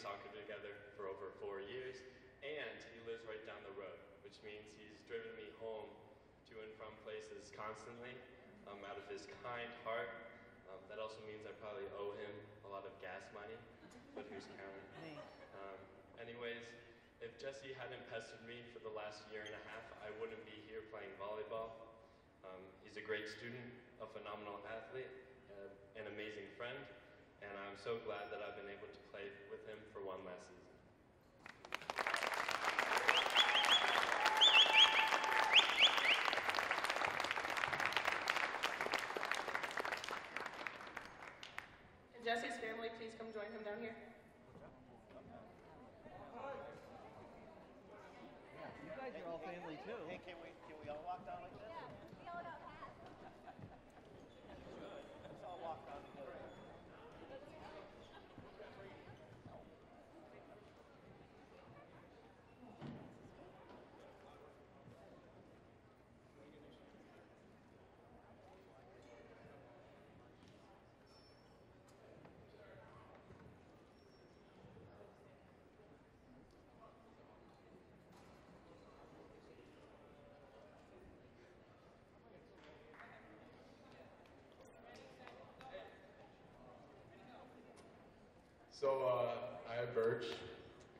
soccer together for over four years, and he lives right down the road, which means he's driven me home to and from places constantly um, out of his kind heart. Um, that also means I probably owe him a lot of gas money, but who's counting? Um, anyways, if Jesse hadn't pestered me for the last year and a half, I wouldn't be here playing volleyball. Um, he's a great student, a phenomenal athlete, uh, an amazing friend, and I'm so glad that I've been able to play with him for one last season. Can Jesse's family please come join him down here? You guys are all family too. Hey, can we, can we all walk down like So uh, I have Birch,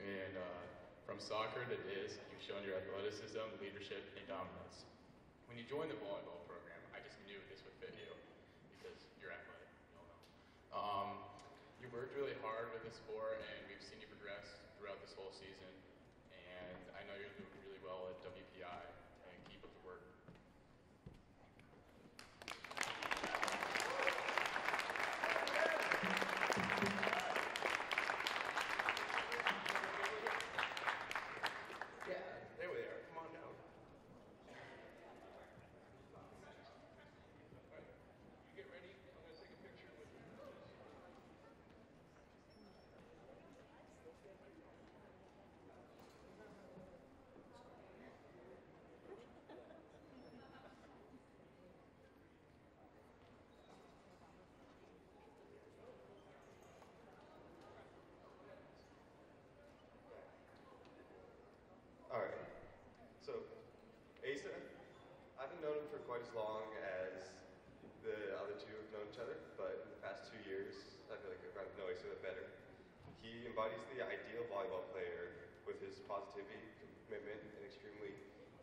and uh, from soccer to this, you've shown your athleticism, leadership, and dominance. When you joined the volleyball program, I just knew this would fit you because you're athletic. You. Um, you worked really hard with the sport, and we've seen you progress throughout this whole season. And I know you're doing really well at WPI, and keep up the work. Yeah, there we are. Come on down. You get ready. I'm going to take a picture with you. All right. So, Asa, I haven't known him for quite as long as the other two have known each other, but in the past two years, I feel like I've gotten to know Asa better. He embodies the ideal volleyball player with his positivity, commitment, and extremely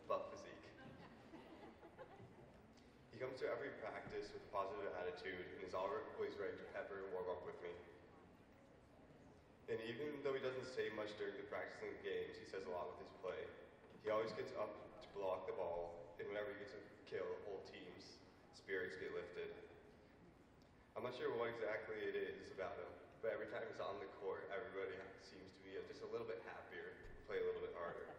buff physique. He comes to every practice with a positive attitude and is always ready to pepper and warm up with me. And even though he doesn't say much during the practicing games, he says a lot with his play. He always gets up block the ball, and whenever he gets to kill, whole team's spirits get lifted. I'm not sure what exactly it is about him, but every time he's on the court, everybody seems to be just a little bit happier, play a little bit harder.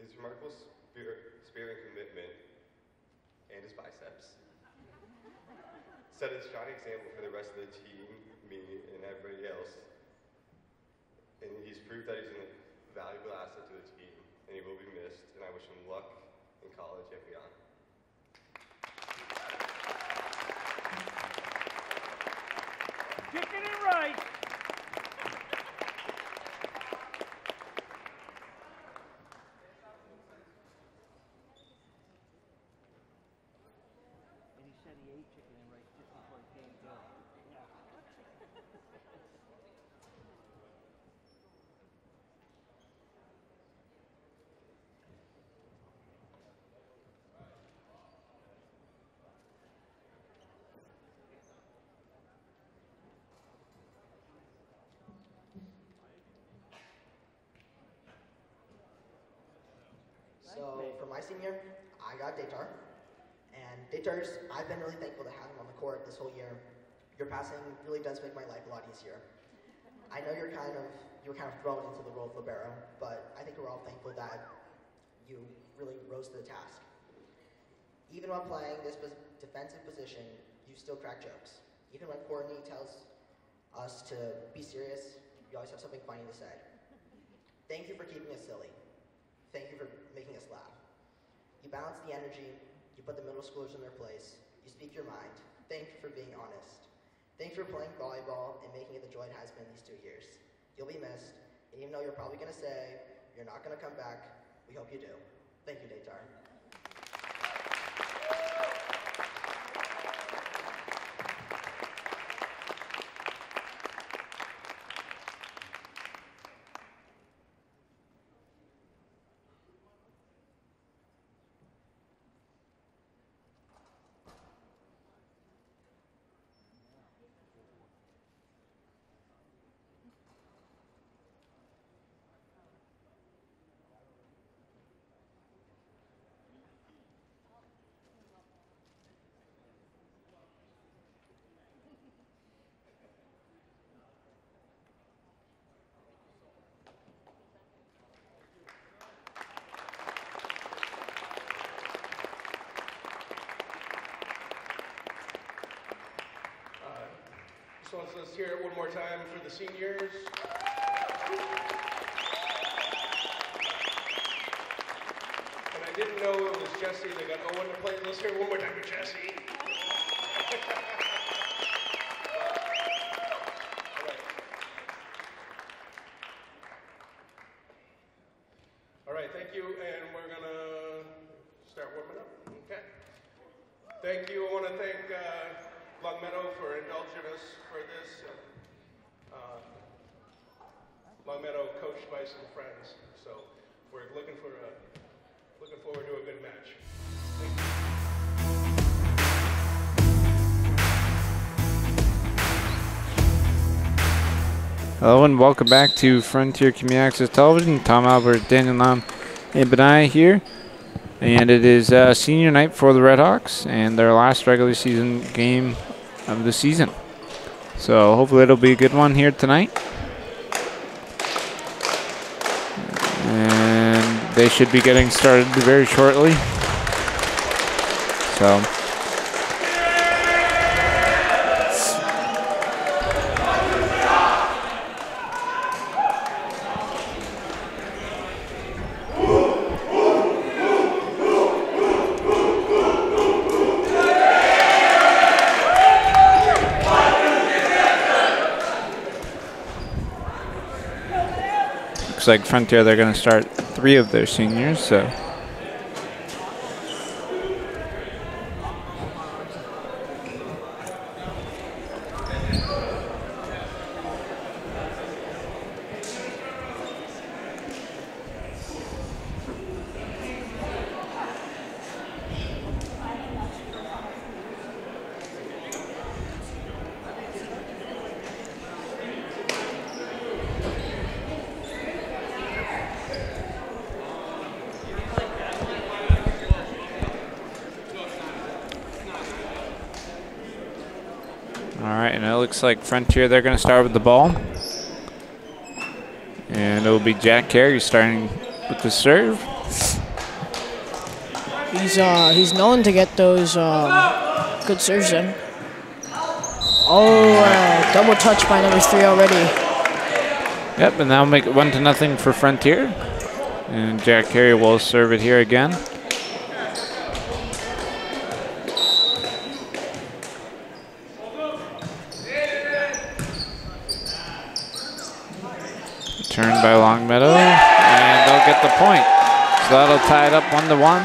His remarkable spirit, spirit and commitment, and his biceps, set a shining example for the rest of the team, me, and everybody else. And he's proved that he's a valuable asset to the team, and he will be missed. And I wish him luck in college and beyond. Kicking it right. And he said he ate chicken and rice just before he came to. Yeah. So for my senior, I got Datar. And Datar's, I've been really thankful to have him on the court this whole year. Your passing really does make my life a lot easier. I know you're kind of you were kind of thrown into the role of libero, but I think we're all thankful that you really rose to the task. Even while playing this defensive position, you still crack jokes. Even when Courtney tells us to be serious, you always have something funny to say. Thank you for keeping us silly. Thank you for making us laugh. You balance the energy, you put the middle schoolers in their place, you speak your mind. Thank you for being honest. Thank you for playing volleyball and making it the joy it has been these two years. You'll be missed, and even though you're probably going to say you're not going to come back, we hope you do. Thank you, Daytar. So let's, hear it one more time for the seniors. And I didn't know it was Jesse that got oh, Owen to play. Let's hear it one more time for Jesse. Hello and welcome back to Frontier Community Access Television. Tom Albert, Daniel Nam, and Benai here. And it is uh, senior night for the Redhawks and their last regular season game of the season. So hopefully it'll be a good one here tonight. And they should be getting started very shortly. So looks like Frontier they're going to start three of their seniors. So looks like Frontier, they're going to start with the ball. And it will be Jack Carey starting with the serve. He's uh he's known to get those um, good serves in. Oh, uh, double touch by number three already. Yep, and that'll make it one to nothing for Frontier. And Jack Carey will serve it here again. Turned by Longmeadow, and they'll get the point. So that'll tie it up one to one.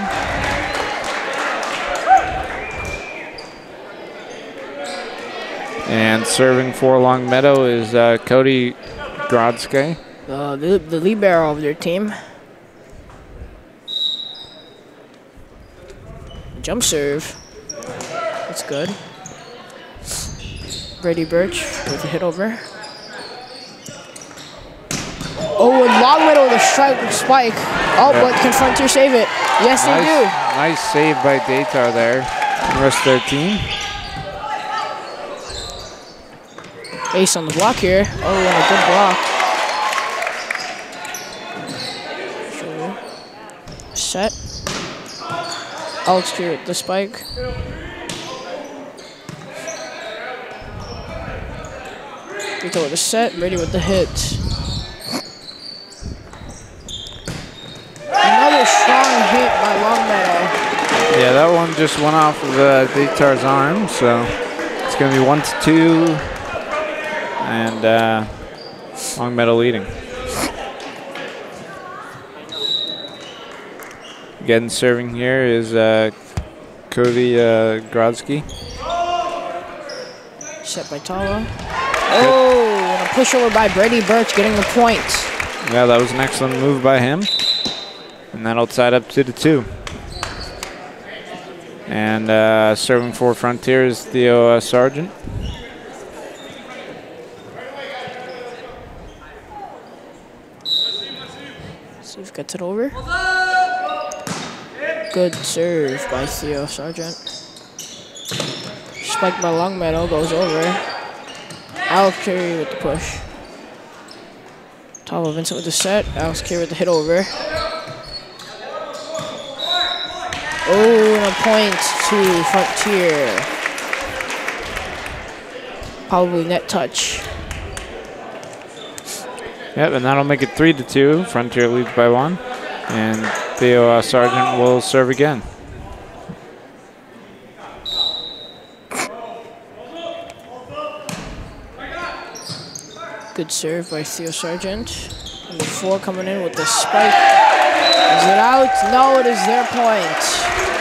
And serving for Longmeadow is uh, Cody Grodske. Uh, the the libero of their team. Jump serve. That's good. Brady Birch with a hit over. Oh, a long way with a strike with Spike. Oh, yep. but Confronter save it. Yes, nice, they do. Nice save by Datar there. Rest 13. Ace on the block here. Oh, and a good block. Set. Alex here the spike. Vito with the set, ready with the hit. Just went off of uh, Daytar's arm, so it's going to be one to two, and uh, Longmeadow leading. Again, serving here is uh, Cody uh, Grodzki. Set by Tala. Oh, and a pushover by Brady Birch getting the point. Yeah, that was an excellent move by him. And that'll tie it up two to two. And uh, serving for Frontier is Theo uh, Sargent. If gets it over. Good serve by Theo Sargent. Spiked by Longmeadow goes over. Alex Carey with the push. Tala Vincent with the set. Alex Carey with the hit over. Oh, a point to Frontier. Probably net touch. Yep, and that'll make it three to two. Frontier leads by one. And Theo uh, Sargent will serve again. Good serve by Theo Sargent. Number four coming in with the spike. Is it out? No, it is their point.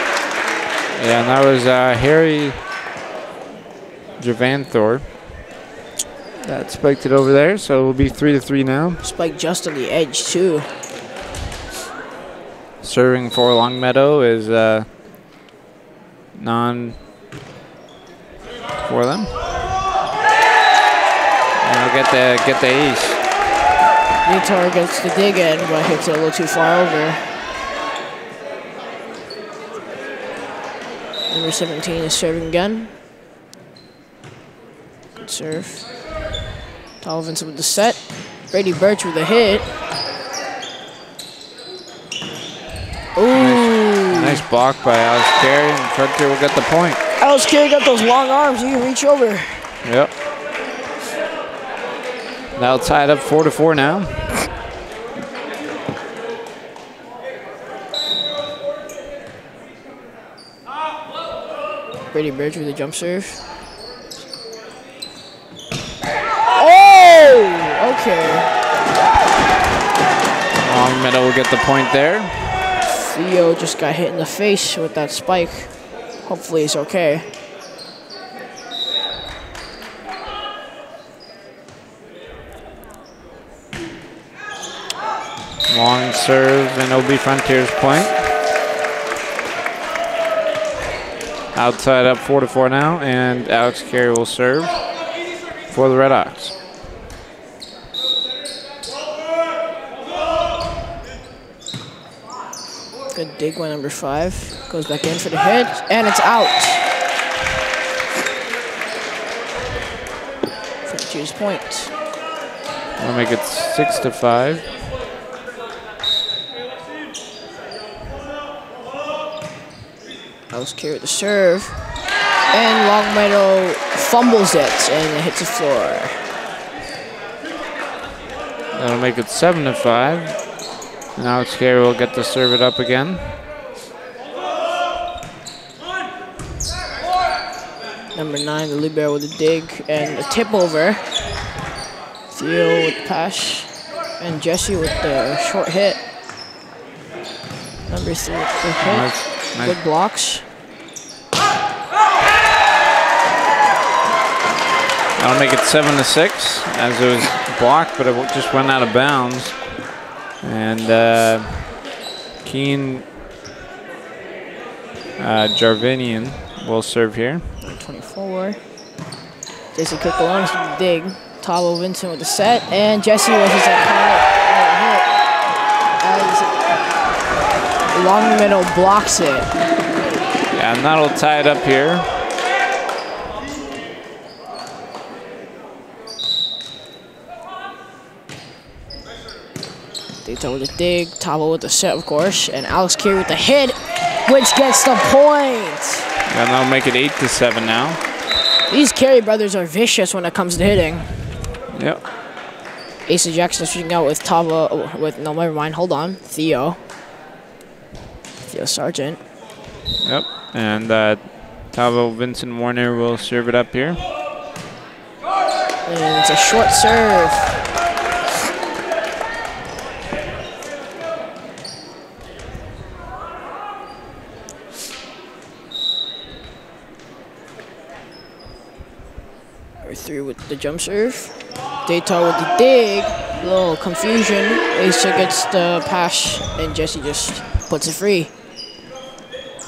Yeah, and that was uh, Harry Javanthor. That spiked it over there, so it will be three to three now. Spike just on the edge, too. Serving for Longmeadow is uh, non for them. And I'll get the get the ace. Vitor gets the dig in, but hits it a little too far over. Number 17 is serving again. Good serve. Tollivanson with the set. Brady Birch with a hit. Ooh. Nice block by Alex Carey, and Frontier will get the point. Alex Carey got those long arms. He can reach over. Yep. Now tied up four to four now. Brady Birch with a jump serve. Oh, okay. Longmeadow will get the point there. Theo just got hit in the face with that spike. Hopefully he's okay. Long serve, and it'll be Frontier's point. Outside up four to four now, and Alex Carey will serve for the Redhawks. Good dig by number five. Goes back in for the hit, and it's out. Frontier's point. We'll make it six to five. Alex Carey with the serve. And Longmeadow fumbles it, and it hits the floor. That'll make it seven to five. And Alex Carey will get to serve it up again. Number nine, the libero with a dig and a tip over. Theo with the pass. And Jesse with the short hit. Number three with the hit. Nice. Good blocks. That'll make it seven to six, as it was blocked, but it just went out of bounds. And uh, Keen uh, Jarvinian will serve here. 24. Jesse Kukalon with the dig. Talo Vincent with the set. And Jesse with his iconic uh, As Longmeadow blocks it. Yeah, and that'll tie it up here. Dayton with the dig. Talo with the set, of course. And Alex Carey with the hit, which gets the point. And that'll make it eight to seven now. These Carey brothers are vicious when it comes to hitting. Yep. Asa Jackson switching out with Tava. With no, never mind. Hold on, Theo. Theo Sargent. Yep. And uh, Tavo Vincent Warner will serve it up here. And it's a short serve. Number three with the jump serve. Data with the dig. A little confusion. Asa gets the pass and Jesse just puts it free.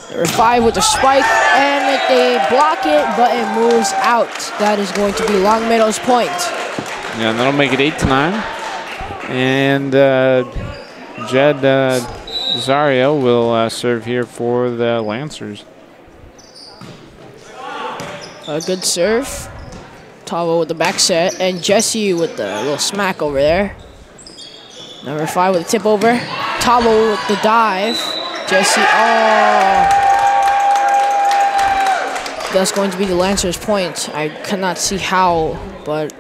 Number five with the spike, and they block it, but it moves out. That is going to be Longmeadow's point. Yeah, and that'll make it eight to nine. And uh, Jed uh, Zario will uh, serve here for the Lancers. A good serve. Tavo with the back set, and Jesse with the little smack over there. Number five with the tip over. Tavo with the dive. Jesse, oh. That's going to be the Lancers' point. I cannot see how, but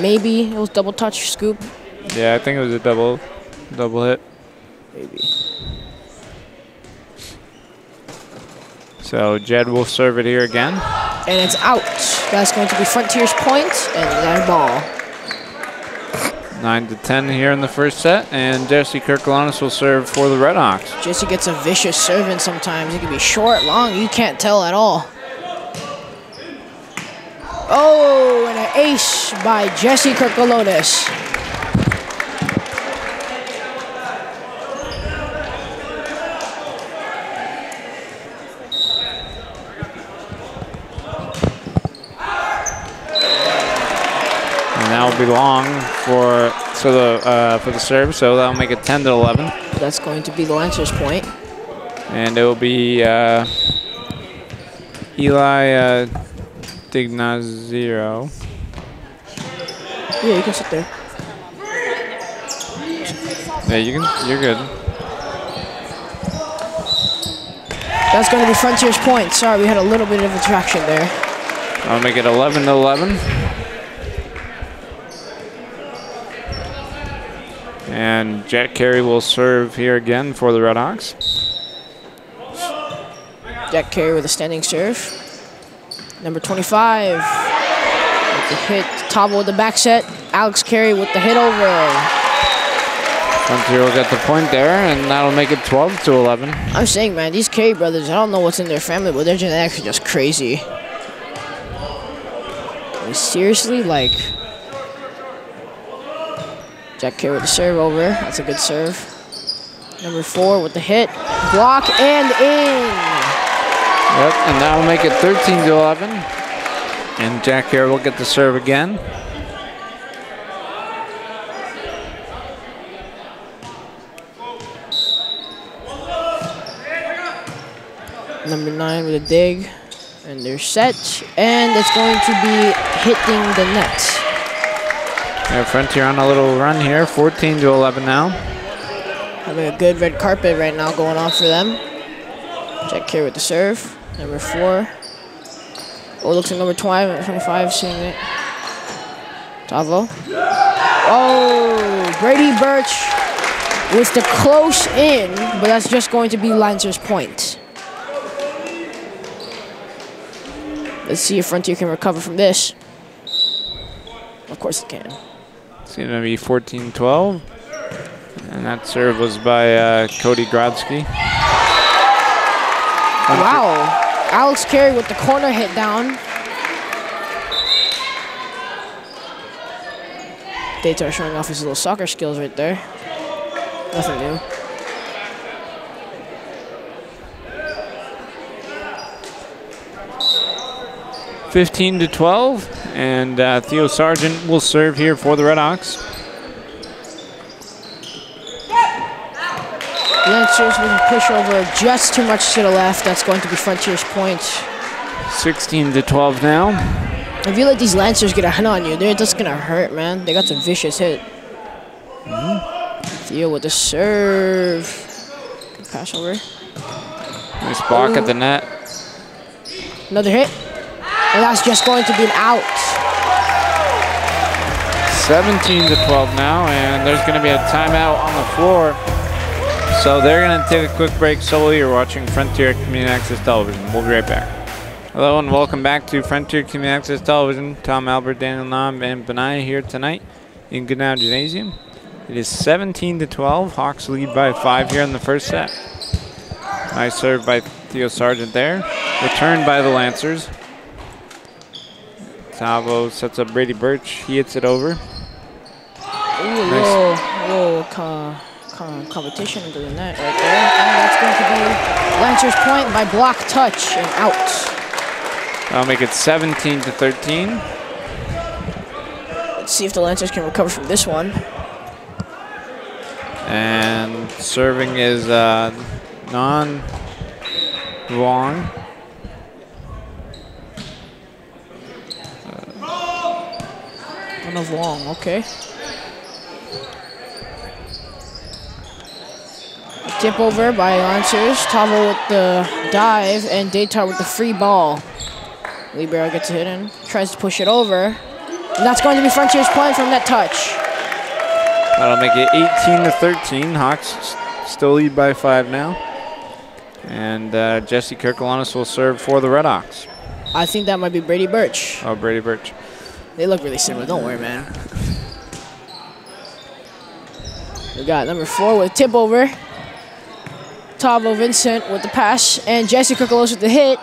maybe it was double touch scoop. Yeah, I think it was a double, double hit. Maybe. So Jed will serve it here again. And it's out. That's going to be Frontiers' point, and that ball. Nine to ten here in the first set, and Jesse Kirkalanis will serve for the Redhawks. Jesse gets a vicious serving sometimes. It can be short, long, you can't tell at all. Oh, and an ace by Jesse Kirkalonis. And that will be long for so the uh, for the serve, so that'll make it 10 to 11. That's going to be the Lancers' point. And it will be uh, Eli uh, Dignazero. Yeah, you can sit there. Yeah, you can. You're good. That's going to be Frontiers' point. Sorry, we had a little bit of a traction there. I'll make it 11 to 11. And Jack Carey will serve here again for the Red Redhawks. Jack Carey with a standing serve. Number 25 with the hit. Tavo with the back set. Alex Carey with the hit over. Frontier will get the point there, and that'll make it 12 to 11. I'm saying, man, these Carey brothers, I don't know what's in their family, but their genetics are just crazy. Seriously, like. Jack Carey with the serve over. That's a good serve. Number four with the hit. Block and in. Yep, and that'll make it 13 to 11. And Jack Carey will get the serve again. Number nine with a dig. And they're set. And it's going to be hitting the net. Yeah, Frontier on a little run here, 14 to 11 now. Having a good red carpet right now going on for them. Jack here with the serve. Number four. Oh, looks like number 25, 25 seeing it. Tavo. Oh, Brady Birch with the close in, but that's just going to be Lancers' point. Let's see if Frontier can recover from this. Of course it can. Going to be 14 12. And that serve was by uh, Cody Grodsky. Wow. Alex Carey with the corner hit down. Data showing off his little soccer skills right there. Nothing new. Fifteen to twelve, and uh, Theo Sargent will serve here for the Redhawks. Lancers with a push over just too much to the left. That's going to be Frontier's point. Sixteen to twelve now. If you let these Lancers get a hit on you, they're just gonna hurt, man. They got some vicious hit. Theo with the serve. Good pass over. Nice block at the net. Another hit. And that's just going to be an out. 17 to 12 now, and there's going to be a timeout on the floor. So they're going to take a quick break solely. You're watching Frontier Community Access Television. We'll be right back. Hello and welcome back to Frontier Community Access Television. Tom Albert, Daniel Nam, and Benai here tonight in Goodnow Gymnasium. It is 17 to 12. Hawks lead by five here in the first set. Nice serve by Theo Sargent there. Returned by the Lancers. Tavo sets up Brady Birch. He hits it over. Ooh, a little, co co competition into the net right there. And that's going to be Lancers point by block touch and out. That'll make it 17 to 13. Let's see if the Lancers can recover from this one. And serving is uh, non Of long, okay. Tip over by Lancers. Tavo with the dive and Daytar with the free ball. Libero gets a hit in, tries to push it over. And that's going to be Frontier's point from that touch. That'll make it 18 to 13. Hawks still lead by five now. And uh, Jesse Kirkalanis will serve for the Red Redhawks. I think that might be Brady Birch. Oh, Brady Birch. They look really similar, don't worry, man. We got number four with tip over. Tavo Vincent with the pass, and Jesse Kirkalos with the hit.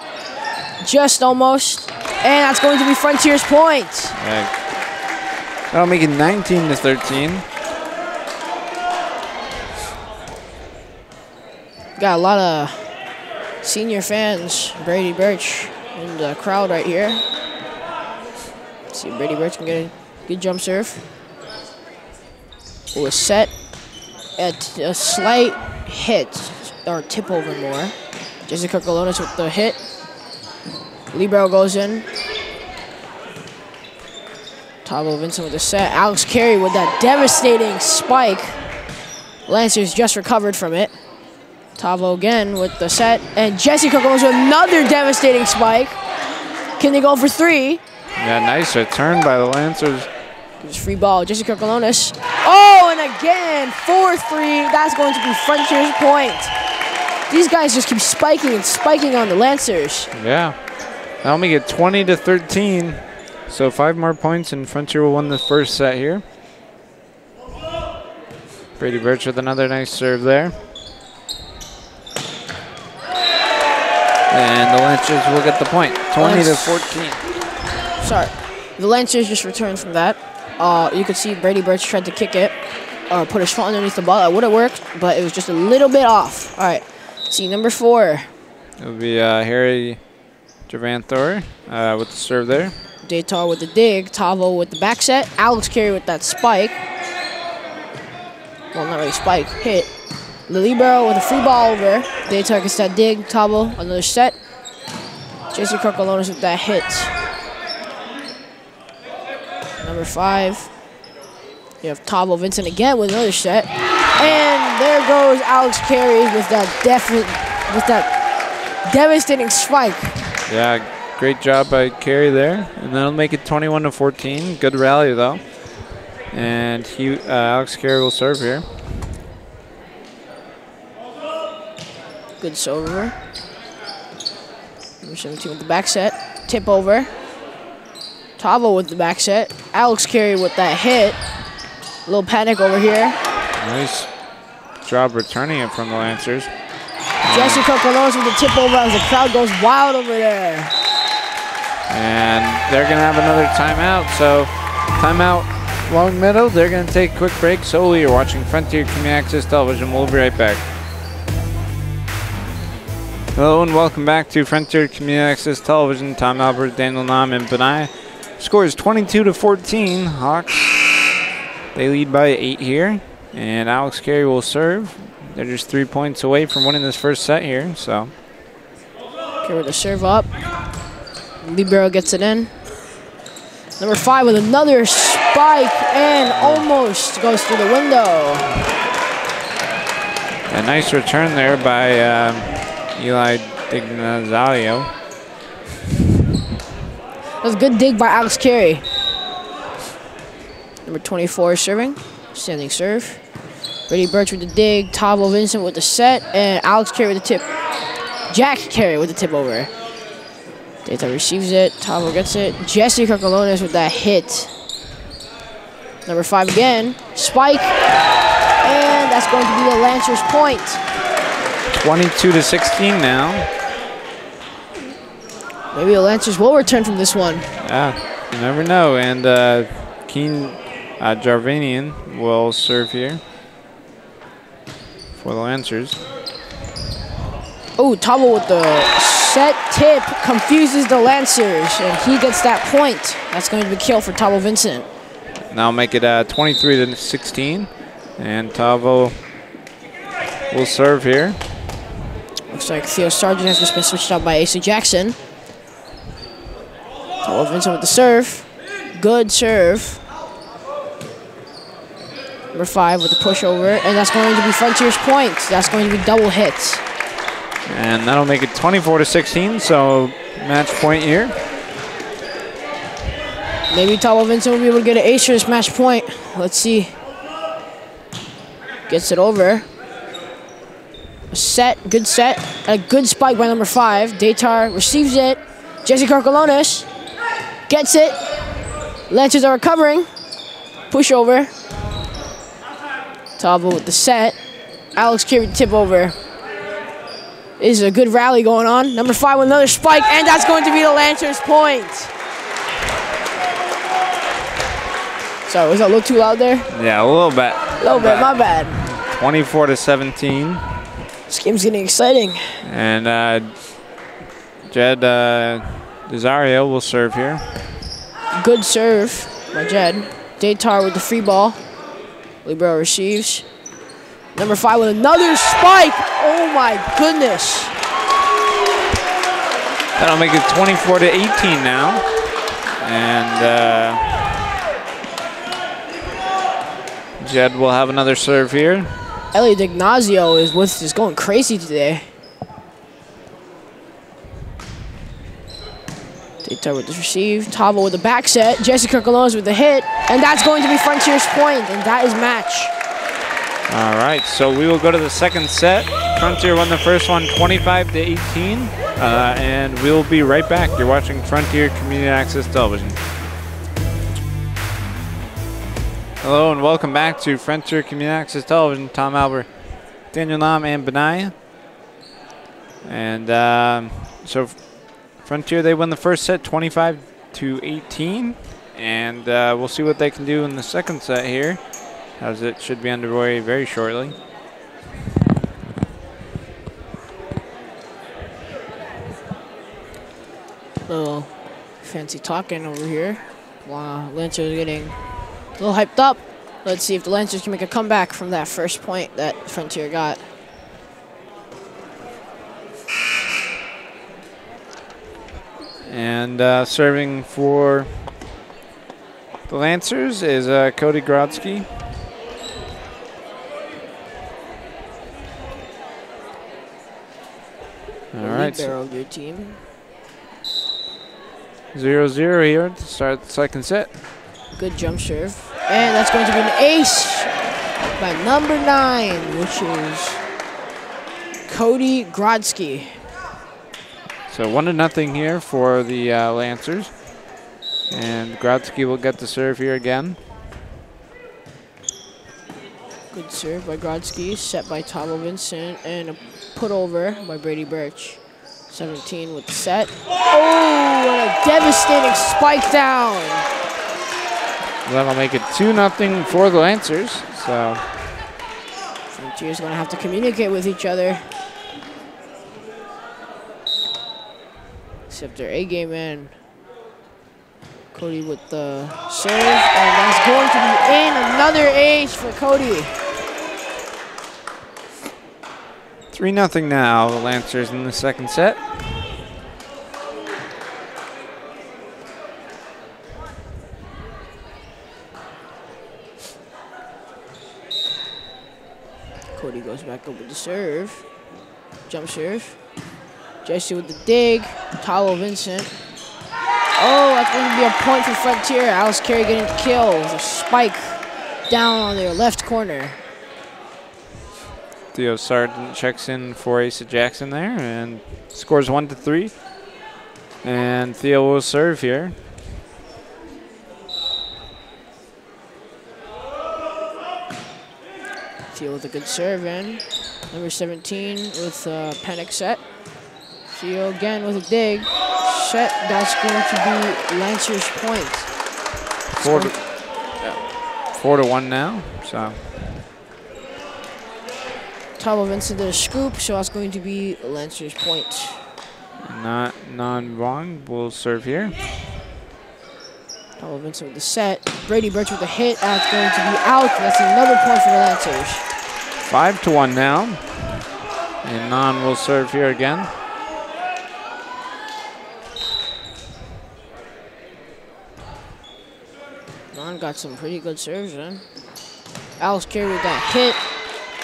Just almost. And that's going to be Frontier's point. Yeah. That'll make it 19 to 13. Got a lot of senior fans, Brady Birch, in the crowd right here. See Brady Birch can get a good jump serve. Was set at a slight hit, or tip over more. Jessica Colonis with the hit. Libero goes in. Tavo Vincent with the set. Alex Carey with that devastating spike. Lancers just recovered from it. Tavo again with the set. And Jesse Cook goes with another devastating spike. Can they go for three? Yeah, nice return by the Lancers. Gives free ball. Jessica Colonis. Oh, and again, 4-3. That's going to be Frontier's point. These guys just keep spiking and spiking on the Lancers. Yeah. That'll make it 20 to 13. So five more points, and Frontier will win the first set here. Brady Birch with another nice serve there. And the Lancers will get the point, 20 to 14. Sorry. The Lancers just returned from that. Uh, you could see Brady Birch tried to kick it, or put his foot underneath the ball. That would have worked, but it was just a little bit off. All right. See number four. It'll be uh, Harry Javanthor uh, with the serve there. Daytar with the dig. Tavo with the back set. Alex Carey with that spike. Well, not really spike. Hit. The libero with a free ball over. Daytar gets that dig. Tavo another set. Jesse Kirkalonis with that hit. Number five. You have Tavo Vincent again with another set. And there goes Alex Carey with that definite, with that devastating spike. Yeah, great job by Carey there. And that'll make it 21 to 14. Good rally though. And he, uh, Alex Carey will serve here. Good server. Number 17 with the back set. Tip over. Tavo with the back set. Alex Carey with that hit. A little panic over here. Nice job returning it from the Lancers. Jesse Colones with the tip over as the crowd goes wild over there. And they're going to have another timeout. So, timeout Longmeadow. They're going to take a quick break. Solely, you're watching Frontier Community Access Television. We'll be right back. Hello and welcome back to Frontier Community Access Television. Tom Albert, Daniel Nam, and Benai. Score is 22 to 14. Hawks, they lead by eight here. And Alex Carey will serve. They're just three points away from winning this first set here. So, with the serve up. Libero gets it in. Number five with another spike and almost goes through the window. A nice return there by um, Eli Dignazalio. That was a good dig by Alex Carey. Number 24 serving. Standing serve. Brady Birch with the dig. Tavo Vincent with the set. And Alex Carey with the tip. Jack Carey with the tip over. Data receives it. Tavo gets it. Jesse Carcalones with that hit. Number five again. Spike. And that's going to be the Lancers point. 22 to 16 now. Maybe the Lancers will return from this one. Yeah, you never know. And uh, Keen uh, Jarvanian will serve here for the Lancers. Oh, Tavo with the set tip confuses the Lancers, and he gets that point. That's going to be a kill for Tavo Vincent. Now make it uh, 23 to 16. And Tavo will serve here. Looks like Theo Sargent has just been switched out by Asa Jackson. Tavo Vincent with the serve. Good serve. Number five with the pushover, and that's going to be Frontier's point. That's going to be double hits. And that'll make it 24 to 16, so match point here. Maybe Tavo Vincent will be able to get an ace for this match point. Let's see. Gets it over. A set, good set. A good spike by number five. Datar receives it. Jesse Carcalones gets it. Lancers are recovering. Push over. Tavo with the set. Alex Carey tip over. This is a good rally going on. Number five with another spike, and that's going to be the Lancers point. Sorry, was that a little too loud there? Yeah, a little bit. A little bit, my bad. 24 to 17. This game's getting exciting. And uh, Jed uh, Desario will serve here. Good serve by Jed. Datar with the free ball. Libero receives. Number five with another spike. Oh my goodness. That'll make it 24 to 18 now. And uh, Jed will have another serve here. Elliot Ignazio is with is going crazy today. Datar with the receive. Tavo with the back set. Jesse Kirkalones with the hit. And that's going to be Frontier's point, and that is match. All right, so we will go to the second set. Frontier won the first one 25 to 18. Uh, and we'll be right back. You're watching Frontier Community Access Television. Hello and welcome back to Frontier Community Access Television. Tom Albert, Daniel Nam, and Benaya. And um, so Frontier, they win the first set 25 to 18. And uh, we'll see what they can do in the second set here, as it should be underway very shortly. Little fancy talking over here. Wow, Lancers getting a little hyped up. Let's see if the Lancers can make a comeback from that first point that Frontier got. And uh, serving for the Lancers is uh, Cody Grodsky. All right, Libero your team. 0 0 here to start the second set. Good jump serve. And that's going to be an ace by number nine, which is Cody Grodsky. So one to nothing here for the uh, Lancers. And Grodsky will get the serve here again. Good serve by Grodsky, set by Tavo Vincent, and a put over by Brady Birch. 17 with the set. Oh, and a devastating spike down. That'll make it 2 nothing for the Lancers. So Frontier's going to have to communicate with each other. Except their A game in. Cody with the serve, and that's going to be in. Another ace for Cody. 3 nothing now, the Lancers in the second set. Cody goes back up with the serve. Jump serve. Jesse with the dig. Tavo Vincent. Oh, that's going to be a point for Frontier. Alex Carey getting the kill. A spike down on their left corner. Theo Sargent checks in for Asa Jackson there and scores one to three. And Theo will serve here. Theo with a good serve in. Number 17 with a panic set. Again with a dig. Set, that's going to be Lancer's point. Four to, four to one now. So Tavo Vincent did a scoop, so that's going to be Lancer's point. not non wrong will serve here. Tavo Vincent with the set. Brady Birch with the hit. That's going to be out. That's another point for the Lancers. Five to one now. And non will serve here again. Got some pretty good serves in. Alex Carey with that hit.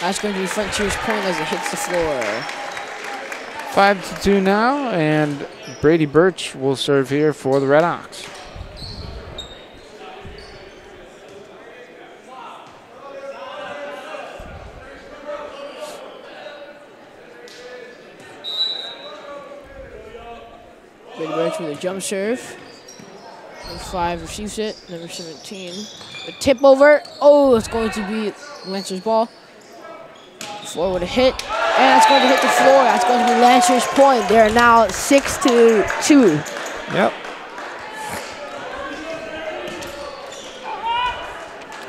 That's going to be Frontier's point as it hits the floor. Five to two now, and Brady Birch will serve here for the Redhawks. Brady Birch with a jump serve. Number five receives it. Number 17. A tip over. Oh, it's going to be Lancer's ball. Floor with a hit. And it's going to hit the floor. That's going to be Lancer's point. They're now six to two. Yep.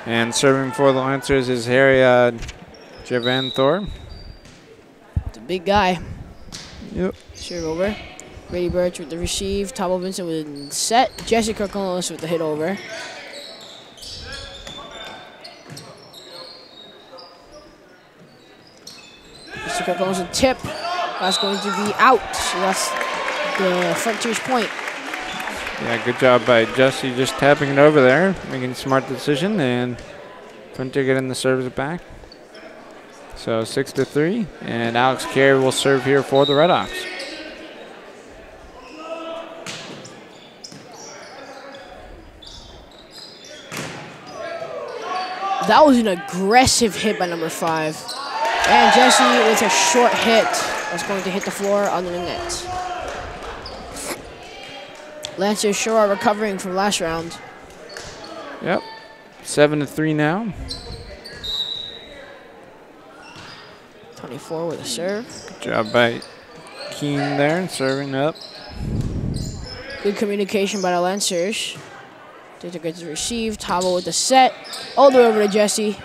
And serving for the Lancers is Harry uh, Javan Thor. It's a big guy. Yep. Serve over. Brady Birch with the receive. Tavo Vincent with the set. Jesse Kirklonis with the hit over. Jesse Kirklonis with a tip. That's going to be out. So that's the Frontiers point. Yeah, good job by Jesse just tapping it over there, making a smart decision, and Frontier getting the service back. So six to three, and Alex Carey will serve here for the Redhawks. That was an aggressive hit by number five. And Jesse with a short hit. That's going to hit the floor under the net. Lancers sure are recovering from last round. Yep. Seven to three now. 24 with a serve. Good job by Keen there, and serving up. Good communication by the Lancers. Data gets received. Tavo with the set. All the way over to Jesse.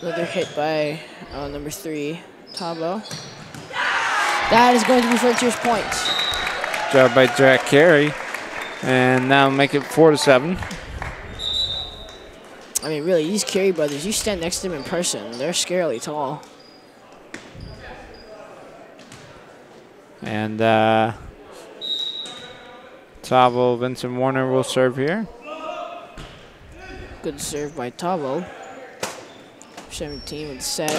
Another hit by uh, number three, Tavo. That is going to be Frontier's point. Job by Jack Carey. And now make it four to seven. I mean, really, these Carey brothers, you stand next to them in person, they're scarily tall. And uh, Tavo Vincent Warner will serve here. Good serve by Tavo. 17 with the set.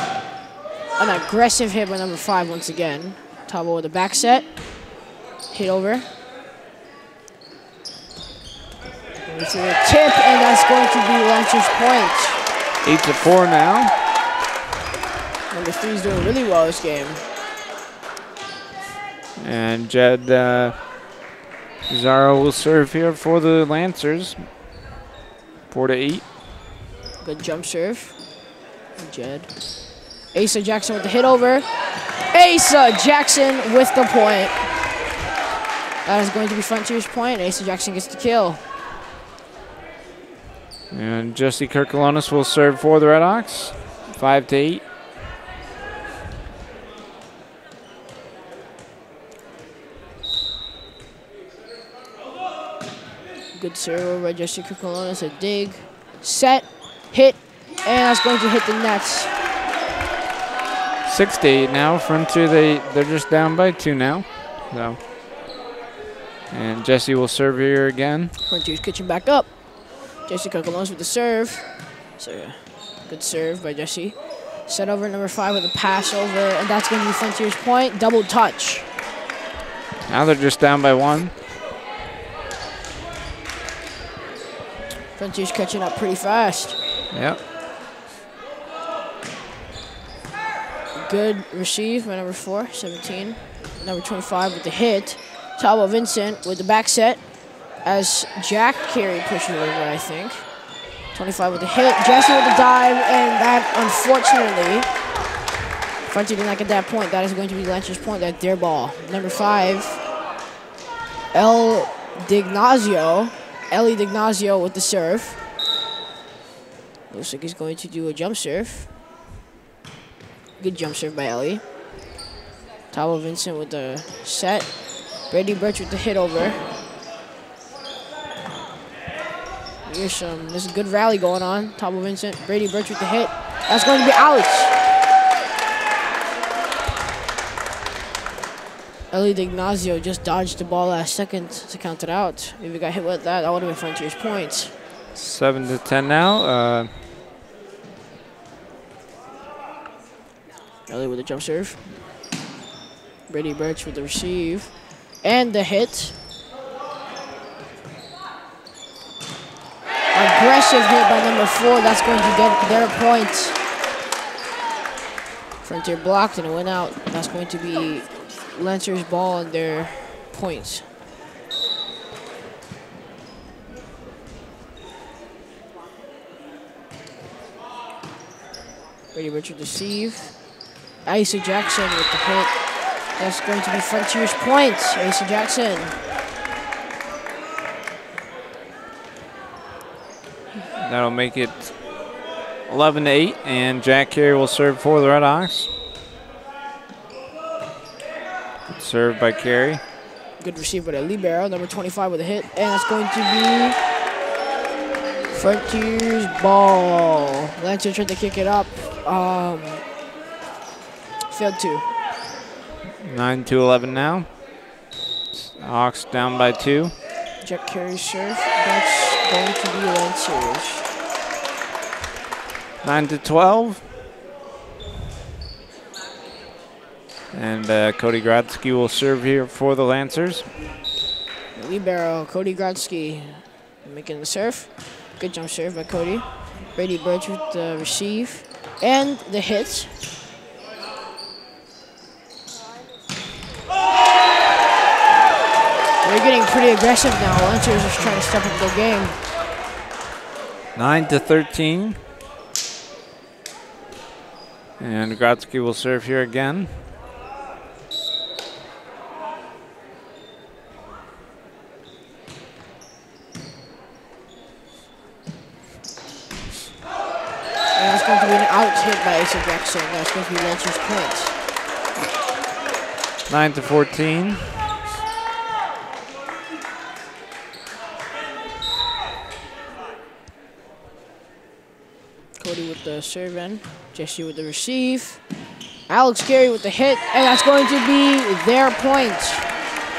An aggressive hit by number five once again. Tavo with a back set. Hit over. Into the tip, and that's going to be Lancer's point. Eight to four now. Number three's doing really well this game. And Jed uh, Zaro will serve here for the Lancers. Four to eight. Good jump serve. Jed. Asa Jackson with the hit over. Asa Jackson with the point. That is going to be Frontier's point. Asa Jackson gets the kill. And Jesse Kirkalonis will serve for the Red Hawks. Five to eight. Good serve by Jesse Kirkalonis. A dig. Set. Hit. And that's going to hit the nets. Six to eight now. Frontier they they're just down by two now. So. And Jesse will serve here again. Frontier's catching back up. Jesse Kirkalonis with the serve. So yeah, good serve by Jesse. Set over number five with a pass over, and that's going to be Frontier's point. Double touch. Now they're just down by one. Frontier's catching up pretty fast. Yep. Good receive by number four, 17. Number 25 with the hit. Tavo Vincent with the back set as Jack Carey pushes over, I think. 25 with the hit. Jesse with the dive, and that, unfortunately, Frontier did not get that point. That is going to be Lancer's point. That's their ball. Number five, El Dignazio. Ellie Dignazio with the serve. Looks like he's going to do a jump serve. Good jump serve by Ellie. Tavo Vincent with the set. Brady Birch with the hit over. Here's some, there's a good rally going on. Tavo Vincent, Brady Birch with the hit. That's going to be out. Ellie Dignazio just dodged the ball last second to count it out. If he got hit with that, that would have been Frontier's points. Seven to ten now. Uh, Ellie with the jump serve. Brady Birch with the receive. And the hit. Aggressive hit by number four. That's going to get their point. Frontier blocked and it went out. That's going to be Lancer's ball and their points. Brady Richard receive. Asa Jackson with the hit. That's going to be Frontier's point. Asa Jackson. that'll make it 11 to 8, and Jack Carey will serve for the Red Hawks. Served by Carey. Good receive by the libero, number 25 with a hit, and it's going to be Frontier's ball. Lancer tried to kick it up. Um, failed to. 9 to 11 now. Hawks down by two. Jack Carey serve. That's going to be Lancers. 9 to 12. And uh, Cody Grodzki will serve here for the Lancers. Libero, Cody Grodzki making the serve. Good jump serve by Cody. Brady Birch with the receive. And the hit. They're getting pretty aggressive now. Lancers is trying to step up their game. 9 to 13. And Grodzki will serve here again. And that's going to be an out hit by Asa Jackson. That's going to be Lancers point. 9 to 14. Cody with the serve in. Jesse with the receive. Alex Carey with the hit, and that's going to be their point.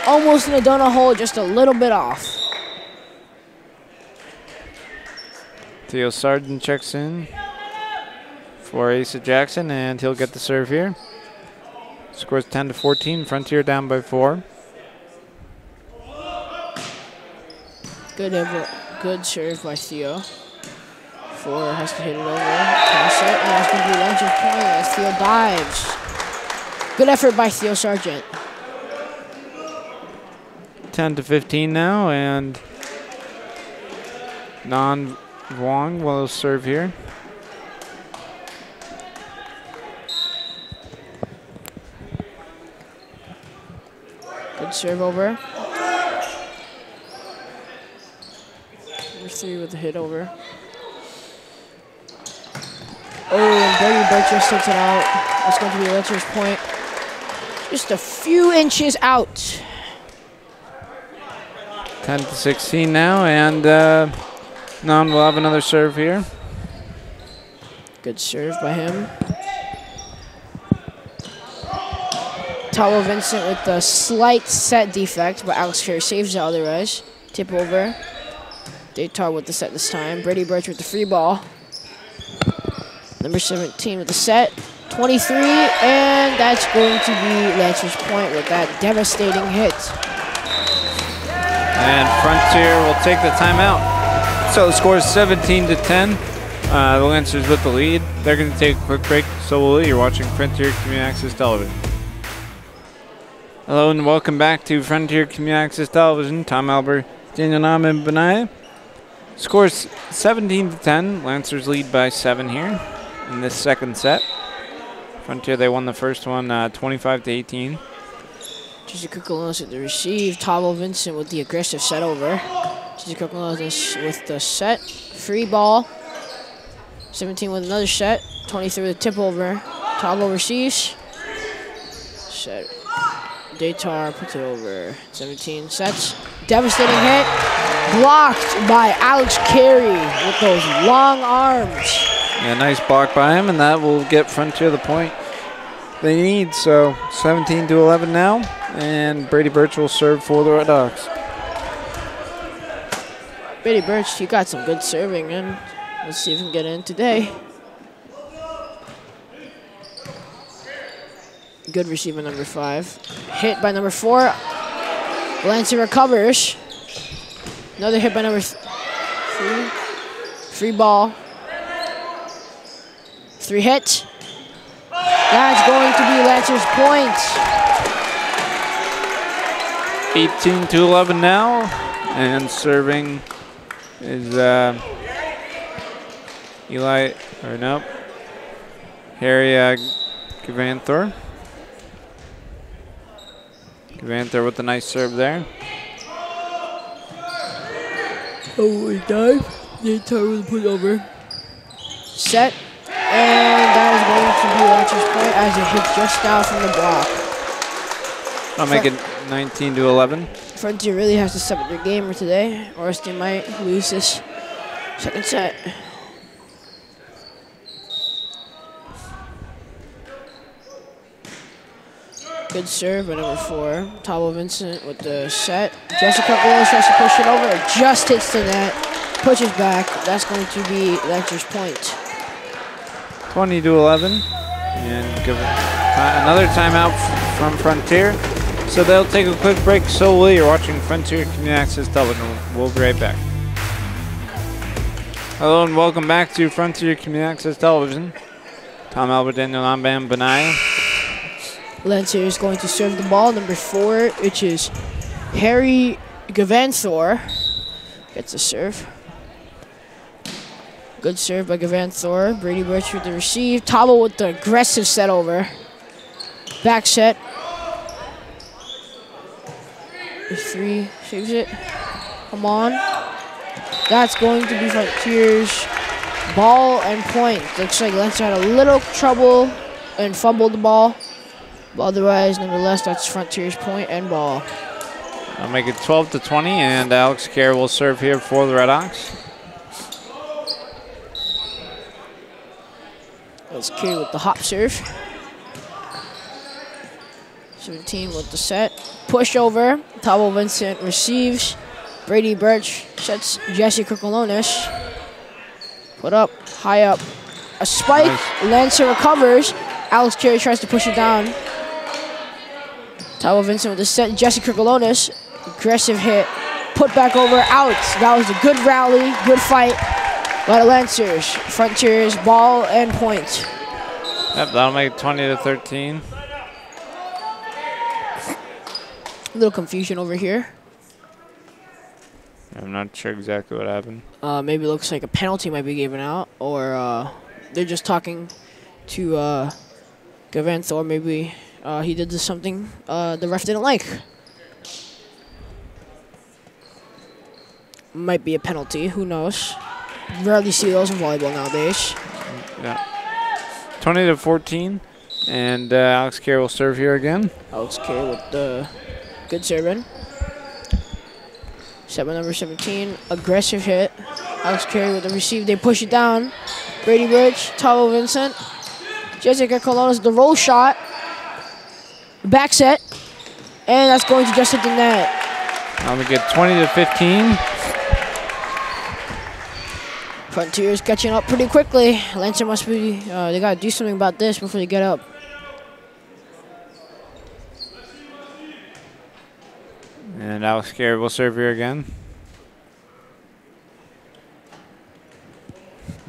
Almost in the donut hole, just a little bit off. Theo Sargent checks in for Asa Jackson, and he'll get the serve here. Scores 10 to 14. Frontier down by four. Good, ever, good serve by Theo. Four has to hit it over, pass it, and that's going to be Lancers point as Theo dives. Good effort by Theo Sargent. 10 to 15 now, and Non Wong will serve here. Serve over. Number three with the hit over. Oh, and Brady Birch just takes it out. That's going to be Lancer's point. Just a few inches out. 10 to 16 now, and uh, Non will have another serve here. Good serve by him. Tavo Vincent with the slight set defect, but Alex Carey saves it otherwise. Tip over. Datar with the set this time. Brady Birch with the free ball. Number 17 with the set. 23, and that's going to be Lancer's point with that devastating hit. And Frontier will take the timeout. So the score is 17 to 10. Uh, the Lancers with the lead. They're going to take a quick break. So will we. You're watching Frontier Community Access Television. Hello and welcome back to Frontier Community Access Television. Tom Albert, Daniel Nam, and Benaya. Scores 17 to 10. Lancers lead by seven here in this second set. Frontier they won the first one uh, 25 to 18. Jesse Kukulonis with the receive. Tavo Vincent with the aggressive set over. Kukulonis with the set. Free ball. 17 with another set. 23 with a tip over. Tavo receives. Set. Datar puts it over. 17 sets. Devastating hit. Blocked by Alex Carey with those long arms. Yeah, nice block by him, and that will get Frontier the point they need. So 17 to 11 now, and Brady Birch will serve for the Redhawks. Brady Birch, you got some good serving, and let's see if we can get in today. Good receiver, number five. Hit by number four. Lancer recovers. Another hit by number th three. Free ball. Three hit. That's going to be Lancer's point. 18 to 11 now, and serving is uh, Eli, or nope, Harry uh, Gavanthor. Gavanthor with a nice serve there. Oh, he dive. They totally put over. Set. And that is going to be Lancer's point as it hits just out from the block. I'll make it 19 to 11. Frontier really has to step up their game today, or else they might lose this second set. Good serve by number four. Tavo Vincent with the set. Jessica Willis tries to push it over. Just hits the net. Pushes back. That's going to be Lancer's point. 20 to 11. And give ti- uh, another timeout from Frontier. So they'll take a quick break. So will you. You're watching Frontier Community Access Television. We'll be right back. Hello and welcome back to Frontier Community Access Television. Tom Albert, Daniel Nambam, Benaya. Lancer is going to serve the ball. Number four, which is Harry Gavanthor. Gets the serve. Good serve by Gavanthor. Brady Birch with the receive. Tavo with the aggressive set over. Back set. Three saves it. Come on. That's going to be Frontiers. Ball and point. Looks like Lancer had a little trouble and fumbled the ball. But otherwise, nonetheless, that's Frontiers point and ball. I'll make it 12 to 20, and Alex Kerr will serve here for the Redhawks. That's Carey with the hop serve. 17 with the set. Push over. Tavo Vincent receives. Brady Birch sets Jesse Krikolonis. Put up, high up. A spike. Lancer recovers. Alex Kerr tries to push it down. Tavo Vincent with the set. Jesse Krikolonis. Aggressive hit. Put back over, out. That was a good rally, good fight by the Lancers. Frontiers, ball and point. Yep, that'll make it 20 to 13. A little confusion over here. I'm not sure exactly what happened. Uh, maybe it looks like a penalty might be given out, or uh, they're just talking to uh, Gavanthor. Maybe uh, he did something uh, the ref didn't like. Might be a penalty. Who knows? Rarely see those in volleyball nowadays. Yeah. 20 to 14, and uh, Alex Kerr will serve here again. Alex K with the good serving. Set by number 17, aggressive hit. Alex Carey with the receive. They push it down. Brady Birch, Tavo Vincent, Jessica Colonis, the roll shot. Back set. And that's going to just hit the net. I'm gonna get 20 to 15. Frontier's catching up pretty quickly. Lancer must be, uh, they gotta do something about this before they get up. And Alex Carey will serve here again.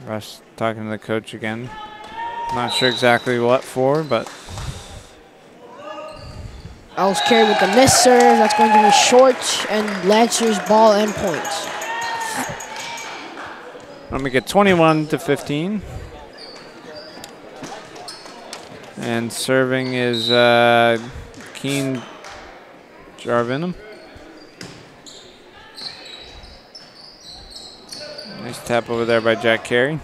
Russ talking to the coach again. Not sure exactly what for, but Alex Carey with the miss serve. That's going to be short and Lancer's ball and points. I'll make it 21 to 15. And serving is uh, Keen Jarvinum. Nice tap over there by Jack Carey.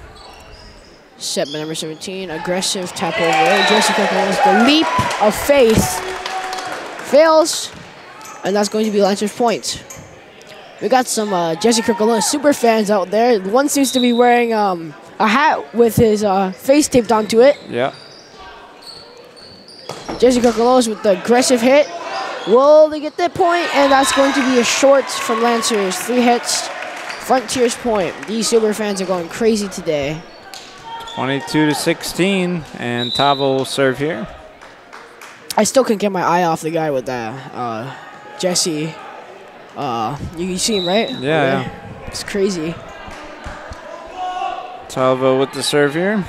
Set by number 17, aggressive tap over. there. Jessica goes the leap of faith. Fails, and that's going to be Lancer's point. We got some uh, Jesse Kirkalona super fans out there. One seems to be wearing um, a hat with his uh, face taped onto it. Yeah. Jesse Kirkalonis with the aggressive hit. Will they get that point? And that's going to be a short from Lancers. Three hits. Frontiers point. These super fans are going crazy today. 22 to 16, and Tavo will serve here. I still couldn't get my eye off the guy with that. Uh, Jesse. Uh, you, you see him, right? Yeah, yeah. It's crazy. Talvo with the serve here.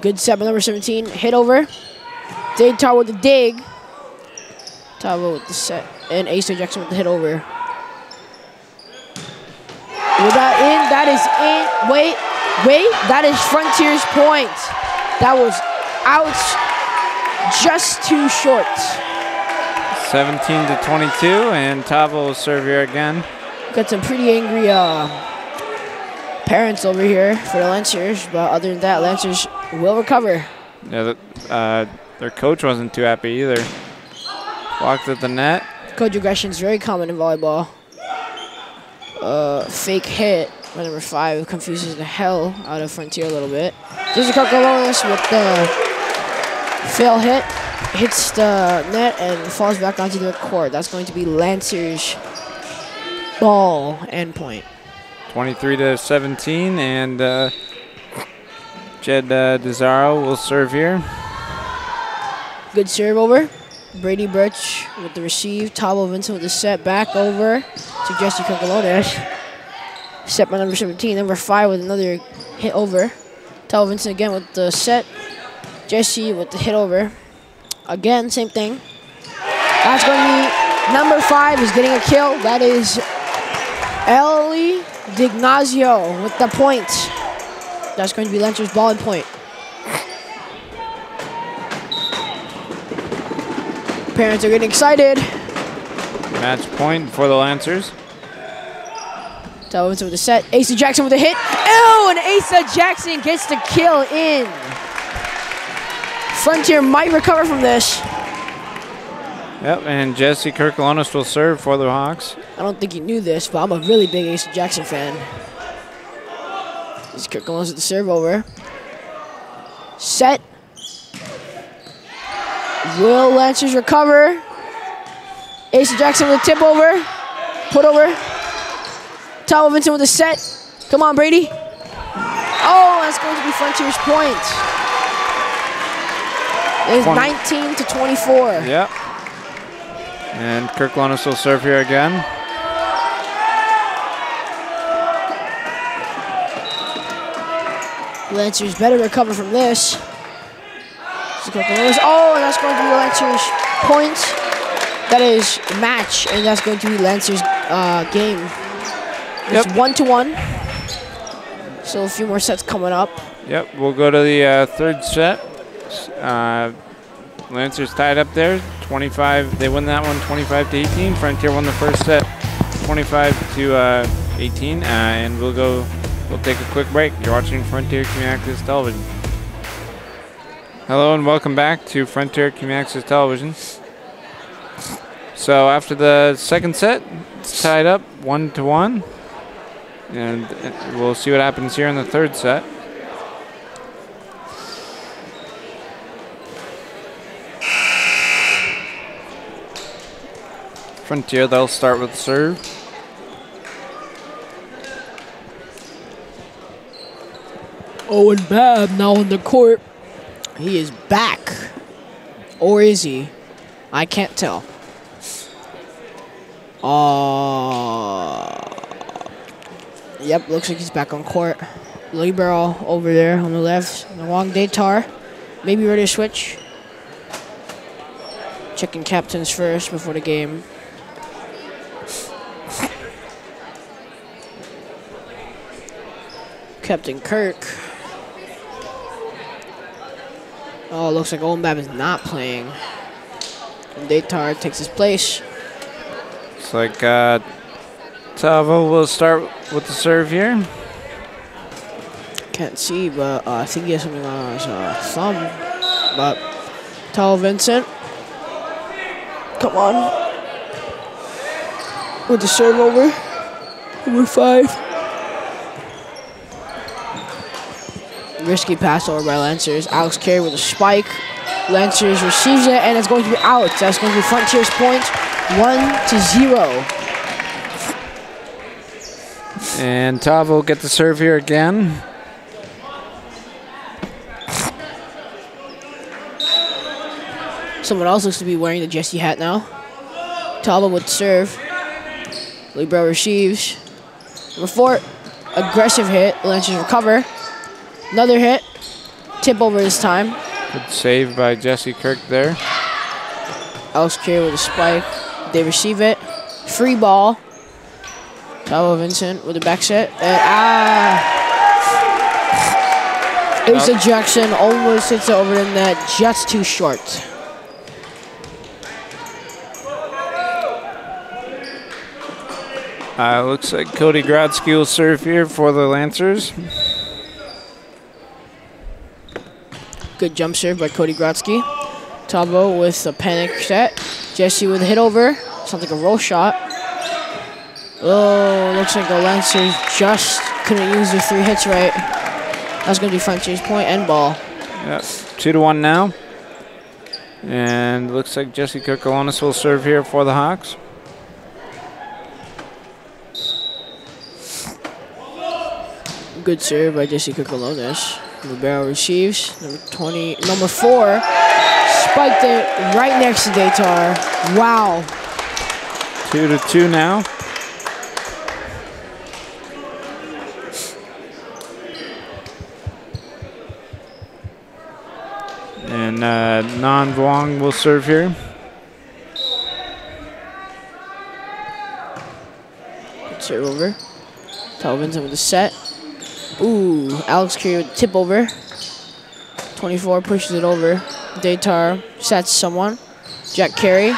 Good set by number 17. Hit over. Datar with the dig. Tavo with the set. And Ace Jackson with the hit over. With that in, that is in. Wait, wait, that is Frontier's point. That was out just too short. 17 to 22, and Tavo will serve here again. Got some pretty angry uh, parents over here for the Lancers, but other than that, Lancers will recover. Yeah, the, uh, their coach wasn't too happy either. Walked at the net. Code aggression is very common in volleyball. Uh, fake hit by number five confuses the hell out of Frontier a little bit. There's a with the fail hit, hits the net and falls back onto the court. That's going to be Lancer's ball end point. 23 to 17, and uh, Jed uh, Desaro will serve here. Good serve over. Brady Birch with the receive. Tavo Vincent with the set back over to Jesse Kakalonis. Set by number 17. Number 5 with another hit over. Tavo Vincent again with the set. Jesse with the hit over. Again, same thing. That's going to be number 5 is getting a kill. That is Ellie Dignazio with the point. That's going to be Lancer's ball and point. Parents are getting excited. Match point for the Lancers. Tavo with the set. Asa Jackson with a hit. Oh, and Asa Jackson gets the kill in. Frontier might recover from this. Yep, and Jesse Kirkalonis will serve for the Hawks. I don't think you knew this, but I'm a really big Asa Jackson fan. This is Kirkalonis with the serve over. Set. Will Lancers recover? Asa Jackson with a tip over. Put over. Tao Vincent with a set. Come on, Brady. Oh, that's going to be Frontier's point. It's Twenty. 19 to 24. Yep. And Kirkalonis will serve here again. Lancers better recover from this. This is Kirkalonis. Oh, and that's going to be Lancers point. That is match, and that's going to be Lancers uh, game. It's Yep. one to one. So a few more sets coming up. Yep, we'll go to the uh, third set. Uh, Lancers tied up there, 25. They win that one, 25 to 18. Frontier won the first set, 25 to uh, 18. Uh, and we'll go. We'll take a quick break. You're watching Frontier Community Access Television. Hello and welcome back to Frontier Community Access Television. So after the second set, it's tied up one to one, and uh, we'll see what happens here in the third set. Frontier, they'll start with serve. Owen Babb now on the court. He is back. Or is he? I can't tell. Uh, yep, looks like he's back on court. Libero over there on the left. Nawang Datar. Maybe ready to switch. Checking captains first before the game. Captain Kirk. Oh, looks like Owen Babb is not playing. And Datar takes his place. Looks like uh, Tavo will start with the serve here. Can't see, but uh, I think he has something on his uh, thumb. But Tal Vincent. Come on. With the serve over. Number five. Risky pass over by Lancers. Alex Carey with a spike. Lancers receives it, and it's going to be out. That's going to be Frontiers point. One to zero. And Tavo will get the serve here again. Someone else looks to be wearing the Jesse hat now. Tavo would serve. Libero receives. Number four, aggressive hit. Lancers recover. Another hit. Tip over this time. Good save by Jesse Kirk there. Alex Carey with a spike. They receive it. Free ball. Talbot Vincent with a back set. And ah. Asa Jackson almost hits it over the net, just too short. Uh, looks like Cody Grodsky will serve here for the Lancers. Good jump serve by Cody Grodsky. Tavo with a panic set. Jesse with a hit over. Sounds like a roll shot. Oh, looks like the Lancers just couldn't use their three hits right. That's going to be Frontier's point and ball. Yep, two to one now. And looks like Jesse Kirkalonis will serve here for the Hawks. Good serve by Jesse Kirkalonis. Libero receives. Number 20, number four, spiked it right next to Datar. Wow. Two to two now. And uh, Nan Vuong will serve here. Serve over. Talvinson with the set. Ooh, Alex Carey with tip over. 24 pushes it over. Datar sets someone. Jack Carey.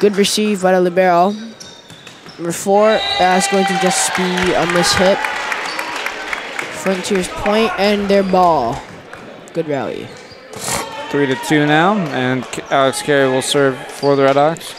Good receive by the libero. Number four, that's going to just be a miss hit. Frontiers point and their ball. Good rally. Three to two now, and Alex Carey will serve for the Redhawks.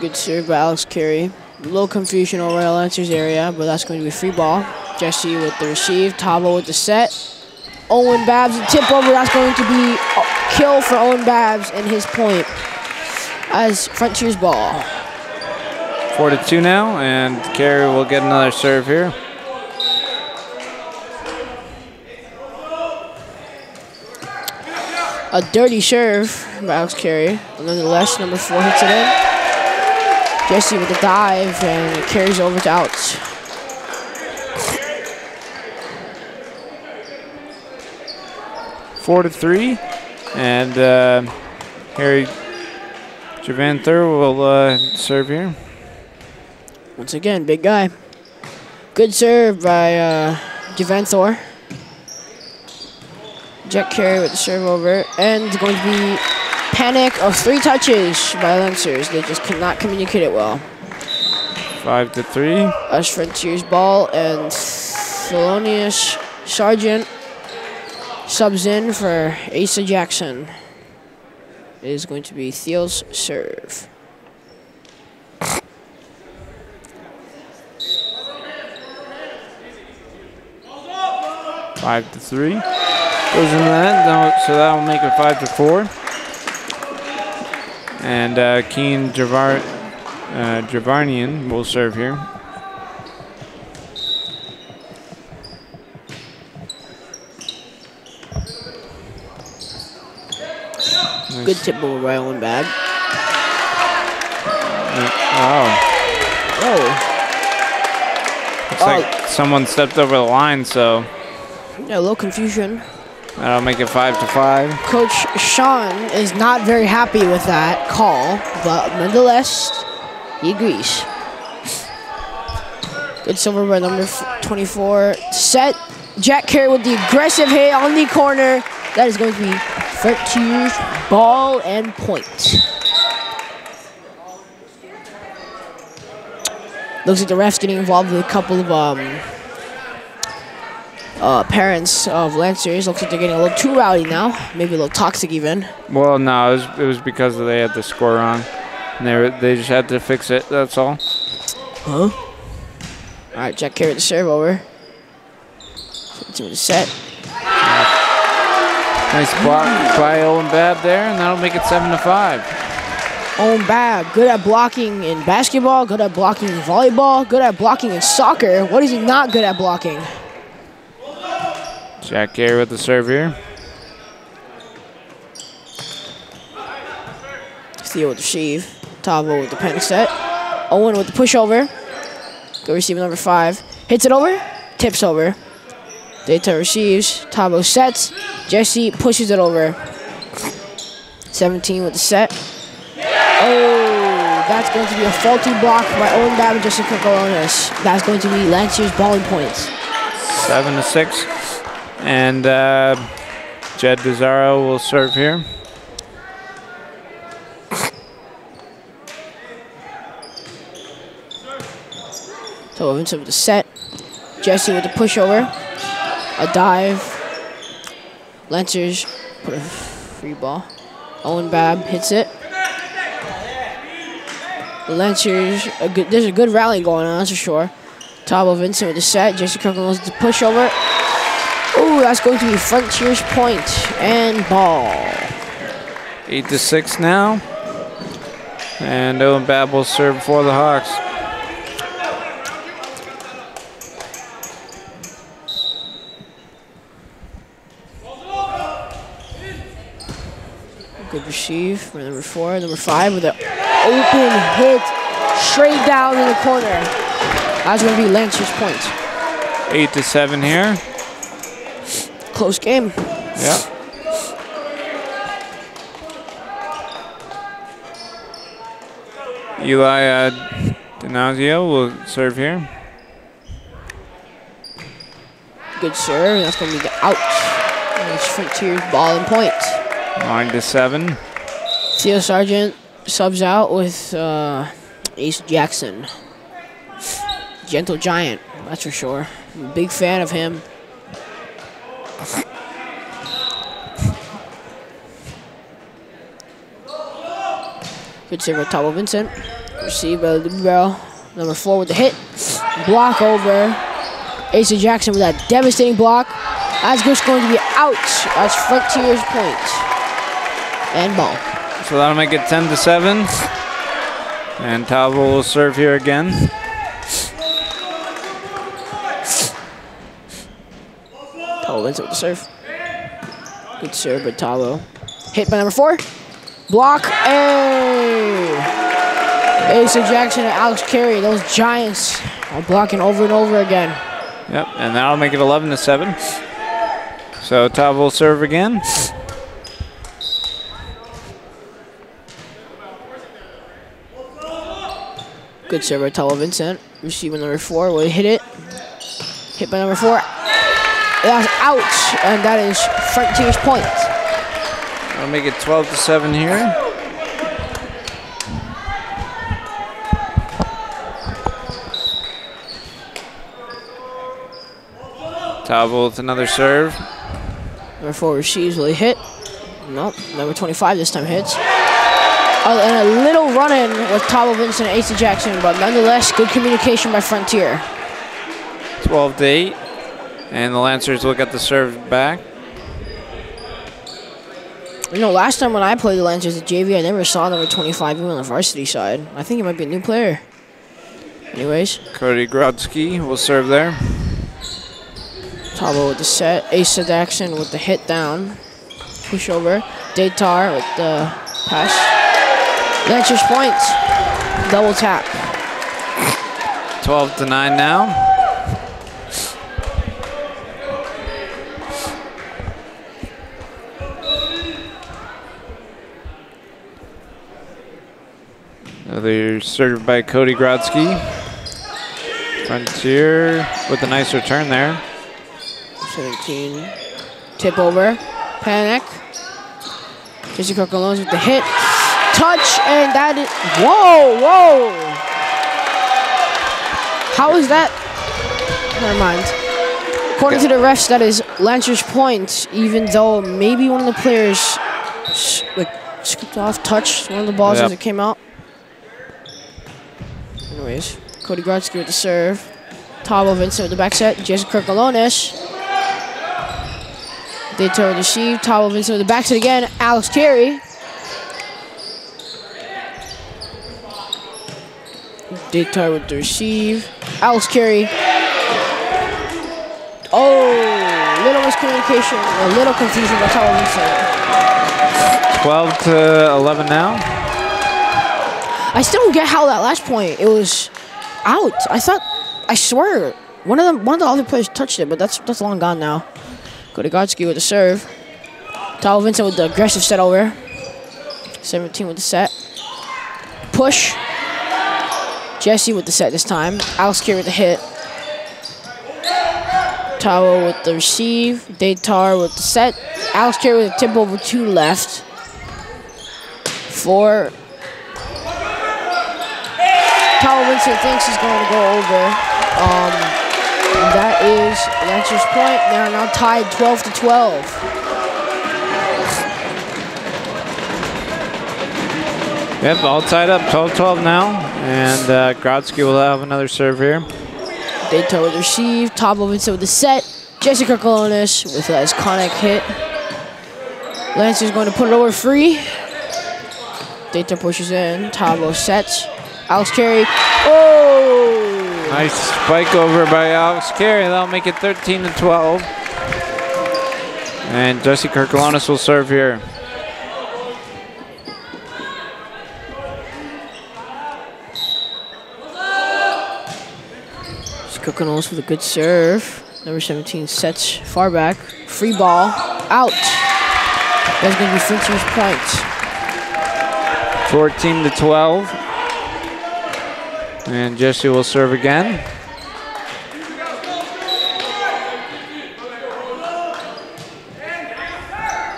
Good serve by Alex Carey. A little confusion over the Lancers area, but that's going to be free ball. Jesse with the receive. Tavo with the set. Owen Babs, a tip over. That's going to be a kill for Owen Babs and his point as Frontiers ball. Four to two now, and Carey will get another serve here. A dirty serve by Alex Carey. Nonetheless, number four hits it in. Jesse with the dive, and it carries over to outs. Four to three, and uh, Harry Javanther will uh, serve here. Once again, big guy. Good serve by uh, Javanthor. Jack Carey with the serve over. And it's going to be panic of three touches by Lancers. They just could not communicate it well. Five to three. Us Frontiers ball and Thelonious Sargent subs in for Asa Jackson. It is going to be Theo's serve. Five to three. Goes in that, now- so that will make it five to four. And uh, Keen Javar, uh, Javarnian will serve here. Good tip over by Owen Bab. Oh, Oh, looks like someone stepped over the line, so yeah, a little confusion. That'll make it five to five. Coach Sean is not very happy with that call, but nonetheless, he agrees. Good silver by number 24. Set. Jack Carey with the aggressive hit on the corner. That is going to be Frontiers ball and point. Looks like the ref's getting involved with a couple of um, uh, parents of Lancers. Looks like they're getting a little too rowdy now. Maybe a little toxic even. Well, no, it was, it was because they had the score wrong. And they, were, they just had to fix it, that's all. Huh? All right, Jack Carey the serve over. The set. Nice block by Owen Bab there, and that'll make it seven to five. Owen Bab, good at blocking in basketball, good at blocking in volleyball, good at blocking in soccer. What is he not good at blocking? Jack Carey with the serve here. Theo with the receive. Tavo with the panic set. Owen with the pushover. Go receiver number five. Hits it over. Tips over. Data receives. Tavo sets. Jesse pushes it over. 17 with the set. Oh, that's going to be a faulty block by Owen Bab and Jesse Coronas. That's going to be Lancier's balling points. Seven to six. And uh, Jed Bizarro will serve here. So Vincent with the set. Jesse with the pushover. A dive. Lancers put a free ball. Owen Bab hits it. Lancers, a good, there's a good rally going on, that's for sure. Tavo Vincent with the set. Jesse Kirkland with the pushover. Ooh, that's going to be Frontiers point and ball. Eight to six now. And Owen Bab will serve for the Hawks. Good receive for number four. Number five with an open hit straight down in the corner. That's going to be Lancers point. Eight to seven here. Close game. Yep. Eli uh, Dinazio will serve here. Good serve. That's going to be the out. It's Frontiers ball and point. Nine to seven. Theo Sargent subs out with uh, Ace Jackson. Gentle Giant, that's for sure. I'm a big fan of him. Good serve by Tabo Vincent. Received by the barrel. Number four with the hit. Block over. Asa Jackson with that devastating block. That's just going to be out. That's Frontiers point. And ball. So that'll make it 10 to 7. And Talbot will serve here again. Tavo Vincent with the serve. Good serve by Tavo. Hit by number four. Block. Hey! Asa Jackson and Alex Carey, those giants are blocking over and over again. Yep, and that'll make it 11 to 7. So Talbot will serve again. Good serve by Tavo Vincent. Receiver number four will hit it. Hit by number four. That's out, and that is Frontiers point. That'll make it 12 to 7 here. Talbot with another serve. Number four receives, will he hit? Nope. Number 25 this time hits. Oh, and a little run-in with Tavo Vincent and Asa Jackson, but nonetheless, good communication by Frontier. 12 to 8. And the Lancers will get the serve back. You know, last time when I played the Lancers at JV, I never saw number 25 even on the varsity side. I think he might be a new player. Anyways, Cody Grodzki will serve there. Tavo with the set. Asa Jackson with the hit down. Push over. Datar with the pass. Lancers points. Double tap. 12 to 9 now. They're served by Cody Grodzki. Frontier with a nice return there. 17. Tip over. Panic. Jesse Cocolons with the hit. Touch, and that is. Whoa, whoa! How is that? Never mind. According to the refs, that is Lancers point, even though maybe one of the players like scooped off, touched one of the balls Yep. as it came out. Anyways, Cody Grodzki with the serve. Tavo Vincent with the back set. Jesse Kirkalonis. They turn receive. Tavo Vincent with the back set again. Alex Carey. Datar with the receive. Alex Carey. Oh, little miscommunication, a little confusion by Tavo Vincent. 12 to 11 now. I still don't get how that last point it was out. I thought, I swear, one of them, one of the other players touched it, but that's that's long gone now. Cody Godsky with the serve. Tavo Vincent with the aggressive set over. 17 with the set. Push. Jesse with the set this time. Alex Carey with the hit. Tavo with the receive. Datar with the set. Alex Carey with a tip over two left. Four. Tavo Vincent thinks he's going to go over. Um, that is Lancers point. They are now tied 12 to 12. Yep, all tied up, 12-12 now. And uh, Grodzki will have another serve here. Datar with the receive. Vincent with the set. Jesse Kirkalonis with his iconic hit. Lancers going to put it over free. Datar pushes in. Tavo sets. Alex Carey. Oh! Nice spike over by Alex Carey. That'll make it 13 to 12. And Jesse Kirkalonis will serve here. Kirkalonis with a good serve. Number 17 sets far back. Free ball. Out. That's going to be Frontier's points. 14 to 12. And Jesse will serve again.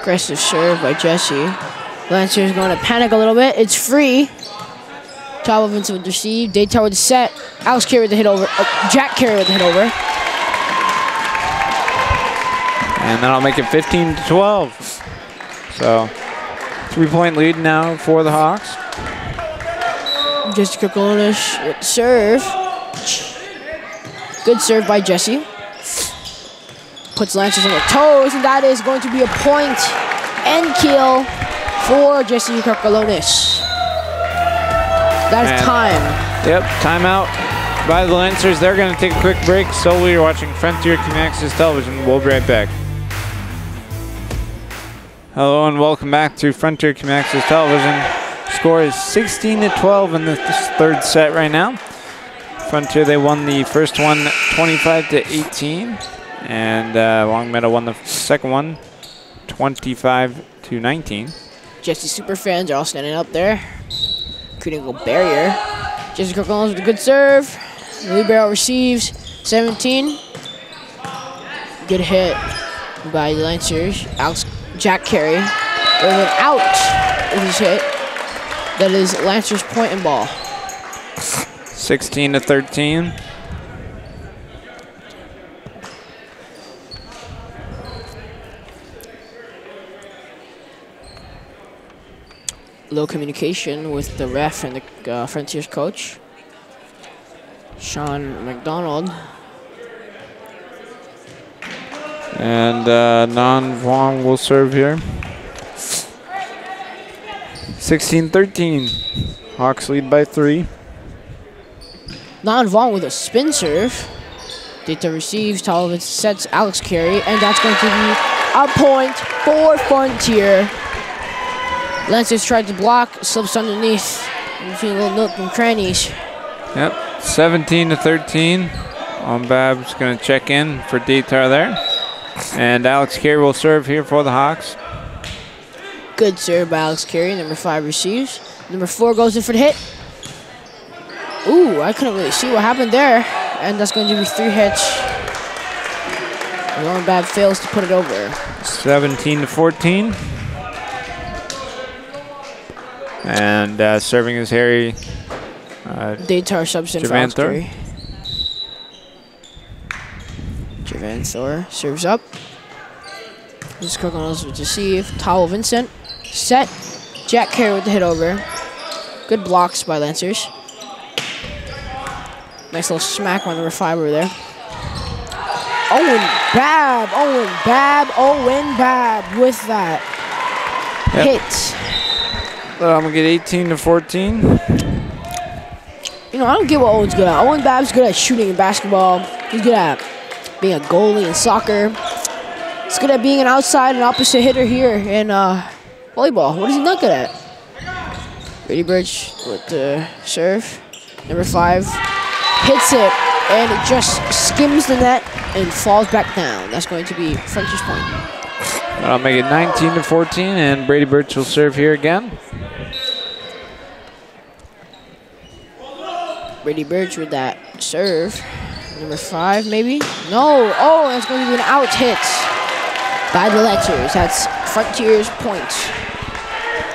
Aggressive serve by Jesse. Lancers going to panic a little bit. It's free. Tavo Vincent with the receive. Datar with the set. Alex Carey with the hit over. Uh, Jack Carey with the hit over. And that'll make it 15 to 12. So, three point lead now for the Hawks. With the serve. Good serve by Jesse. Puts Lancers on their toes, and that is going to be a point and kill for Jesse Kirkalonis. That is time. Yep, timeout by the Lancers. They're going to take a quick break. So we are watching Frontier Communications Television. We'll be right back. Hello and welcome back to Frontier Communications Television. Score is 16 to 12 in the th- third set right now. Frontier they won the first one 25 to 18, and uh, Longmeadow won the second one 25 to 19. Jesse super fans are all standing up there. Critical barrier. Jesse Kirkalonis with a good serve. Libero receives. 17. Good hit by the Lancers. Alex Jack Carey. With an out with his hit. That is Lancers point and ball. 16 to 13. Low communication with the ref and the uh, Frontiers coach. Sean McDonald. And uh, Nan Wong will serve here. 16-13. Hawks lead by three. Not involved with a spin serve. Datar receives, Tolliver sets Alex Carey, and that's going to be a point for Frontier. Lancers tried to block, slips underneath. Between little nook and crannies. Yep, 17 to 13. On Bab's going to check in for Datar there. And Alex Carey will serve here for the Hawks. Good serve by Alex Carey. Number five receives. Number four goes in for the hit. Ooh, I couldn't really see what happened there. And that's going to be three hits. Lauren Bab fails to put it over. 17 to 14. And uh, serving is Harry uh, Datar subs in for Alex. Carey. Javanthor serves up. This quick on us with receive. Towel Vincent. Set. Jack Carey with the hit over. Good blocks by Lancers. Nice little smack on number five over there. Owen Bab, Owen Bab, Owen Bab with that Yep. hit. I'm going to get 18 to 14. You know, I don't get what Owen's good at. Owen Bab's good at shooting in basketball. He's good at being a goalie in soccer. He's good at being an outside and opposite hitter here in uh, volleyball. What is he not good at? Brady Birch with the serve. Number five hits it, and it just skims the net and falls back down. That's going to be French's point. I'll make it 19 to 14, and Brady Birch will serve here again. Brady Birch with that serve. Number five, maybe? No. Oh, that's going to be an out hit by the Lancers. That's Frontier's points.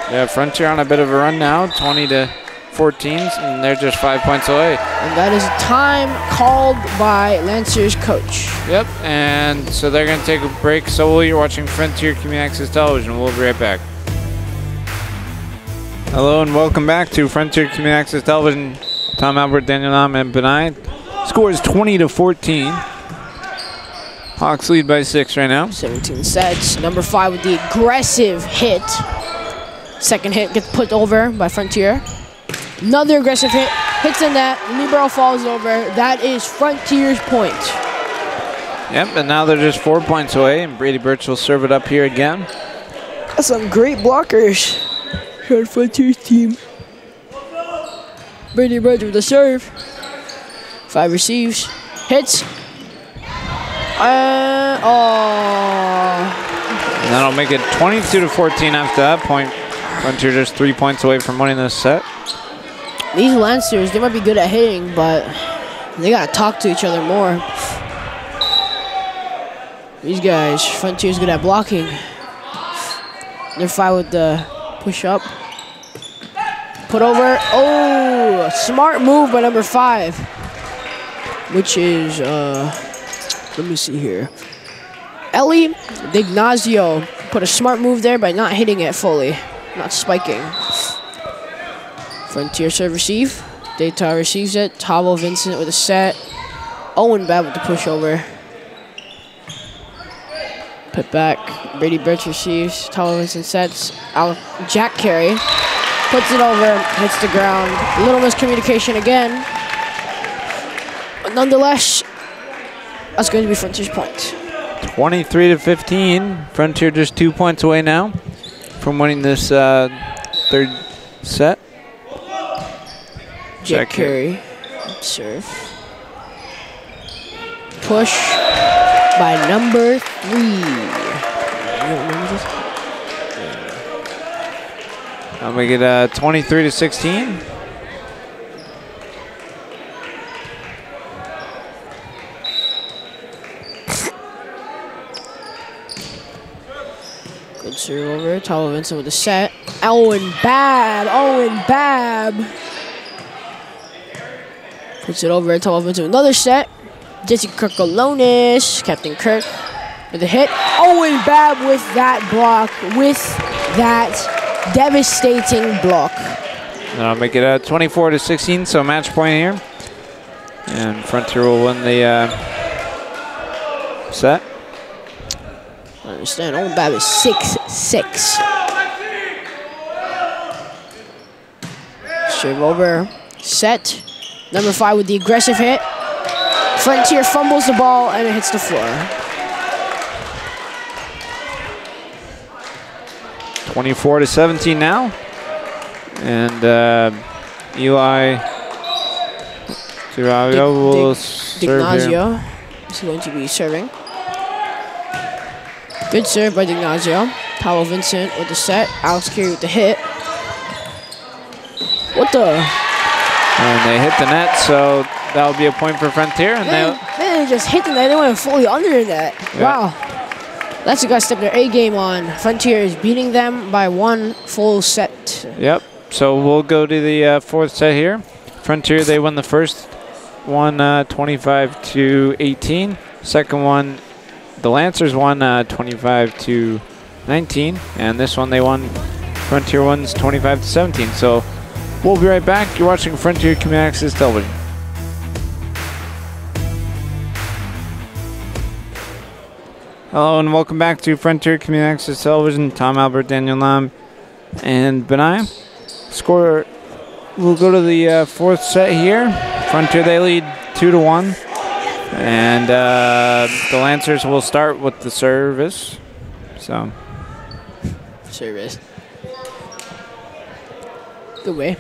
Yeah, Frontier on a bit of a run now, 20 to 14, and they're just five points away. And that is a time called by Lancers coach. Yep, and so they're going to take a break solely. You're watching Frontier Community Access Television. We'll be right back. Hello and welcome back to Frontier Community Access Television. Tom Albert, Daniel Nam, and Benai. Score is 20 to 14. Hawks lead by six right now. 17 sets. Number five with the aggressive hit. Second hit gets put over by Frontier. Another aggressive hit. Hits in that. Libero falls over. That is Frontier's point. Yep, and now they're just four points away, and Brady Birch will serve it up here again. That's some great blockers for Frontier's team. Brady Birch with the serve. Five receives. Hits. Uh, oh. And that'll make it 22 to 14 after that point. Frontier just three points away from winning this set. These Lancers, they might be good at hitting, but they gotta talk to each other more. These guys, Frontier's good at blocking. They're fine with the push up. Put over. Oh, smart move by number five, which is, uh, let me see here. Ellie Dignazio put a smart move there by not hitting it fully, not spiking. Frontier serve receive. Datar receives it. Tavo Vincent with a set. Owen Bab with the pushover. Put back. Brady Birch receives. Tavo Vincent sets. Al Jack Carey puts it over. Hits the ground. A little miscommunication again. But nonetheless, that's going to be Frontier's point. 23 to 15. Frontier just two points away now from winning this uh, third set. Jack. Carey. Serve. Push by number three. You don't remember this? I'll make it uh, 23 to 16. Serve over. Tyler Vincent with the set. Owen Bab. Owen Bab. Puts it over. Tyler Vincent with another set. Jesse Kirkalonis. Captain Kirk with the hit. Owen Bab with that block. With that devastating block. Now I'll make it uh, 24 to 16, so match point here. And Frontier will win the uh, set. I understand. Owen Bab is six six. Serve over. Set. Number five with the aggressive hit. Frontier fumbles the ball and it hits the floor. 24 to 17 now. And uh, Eli Durago will serve. Dignazio is going to be serving. Good serve by Dignazio. Paolo Vincent with the set. Alex Carey with the hit. What the? And they hit the net, so that will be a point for Frontier. And Man, they, man, they just hit the net. They went fully under that. Yeah. Wow. That's a guy step their A game on. Frontier is beating them by one full set. Yep. So we'll go to the uh, fourth set here. Frontier, they won the first one uh, 25 to 18. Second one, the Lancers won uh, 25 to 19. And this one they won, Frontier wins 25 to 17. So we'll be right back. You're watching Frontier Community Access Television. Hello and welcome back to Frontier Community Access Television. Tom Albert, Daniel Lam, and Benai. Score. We'll go to the uh, fourth set here. Frontier they lead two to one, and uh, the Lancers will start with the service. So Service. Good way.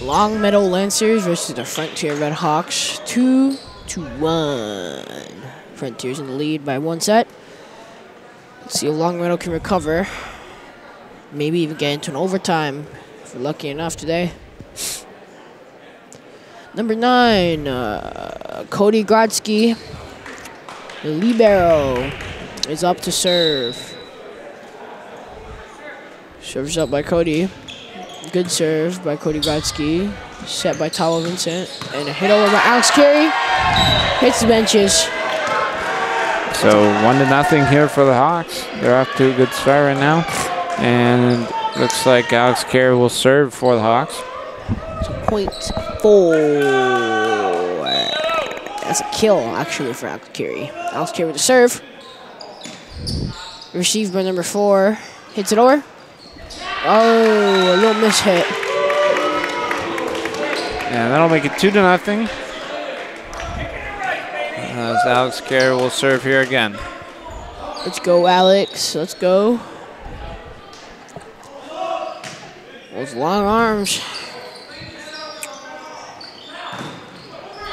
Longmeadow Lancers versus the Frontier Redhawks. Two to one. Frontier's in the lead by one set. Let's see if Longmeadow can recover. Maybe even get into an overtime if we're lucky enough today. Number nine, uh, Cody Grodzki. Libero is up to serve. Serves up by Cody. Good serve by Cody Grodzki. Set by Tavo Vincent. And a hit over by Alex Carey. Hits the benches. So one to nothing here for the Hawks. They're off to a good start right now, and looks like Alex Carey will serve for the Hawks. Point four. That's a kill, actually, for Alex Carey. Alex Carey with the serve. Received by number four. Hits it over. Oh, a little miss hit. And that'll make it two to nothing. As Alex Carey will serve here again. Let's go, Alex. Let's go. Those long arms.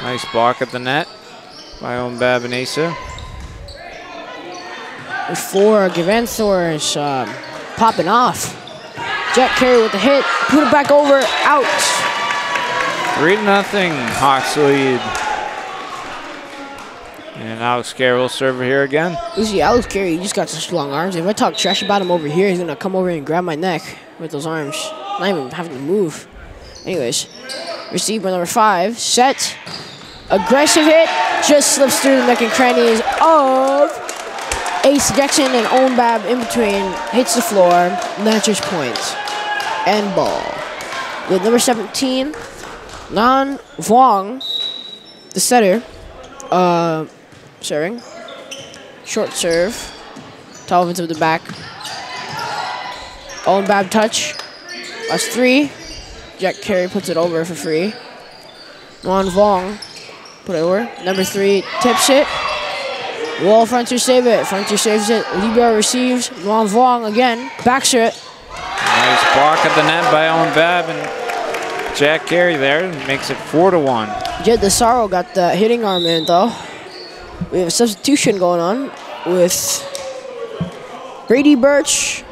Nice block at the net by Ombab and Asa. Before Gavanthor is um, popping off. Jack Carey with the hit. Put it back over. Out. Three nothing, Hawks lead. And Alex Carey will serve here again. You see, Alex Carey, he just got such long arms. If I talk trash about him over here, he's gonna come over and grab my neck with those arms. Not even having to move. Anyways, received by number five. Set. Aggressive hit. Just slips through the neck and crannies of Ace Jackson and Owen Bab in between. Hits the floor. Lancers point. And ball. With number 17, Nan Vuong, the setter, uh, serving. Short serve. Talvin to the back. Owen Bab touch. That's three. Jack Carey puts it over for free. Nan Vong put it over. Number three tips it. Wall Frontier save it. Frontier saves it. Libero receives. Juan Vong again. Backs it. Nice block at the net by Owen Bab and Jack Carey there makes it four to one. Jed Desaro got the hitting arm in though. We have a substitution going on with Brady Birch.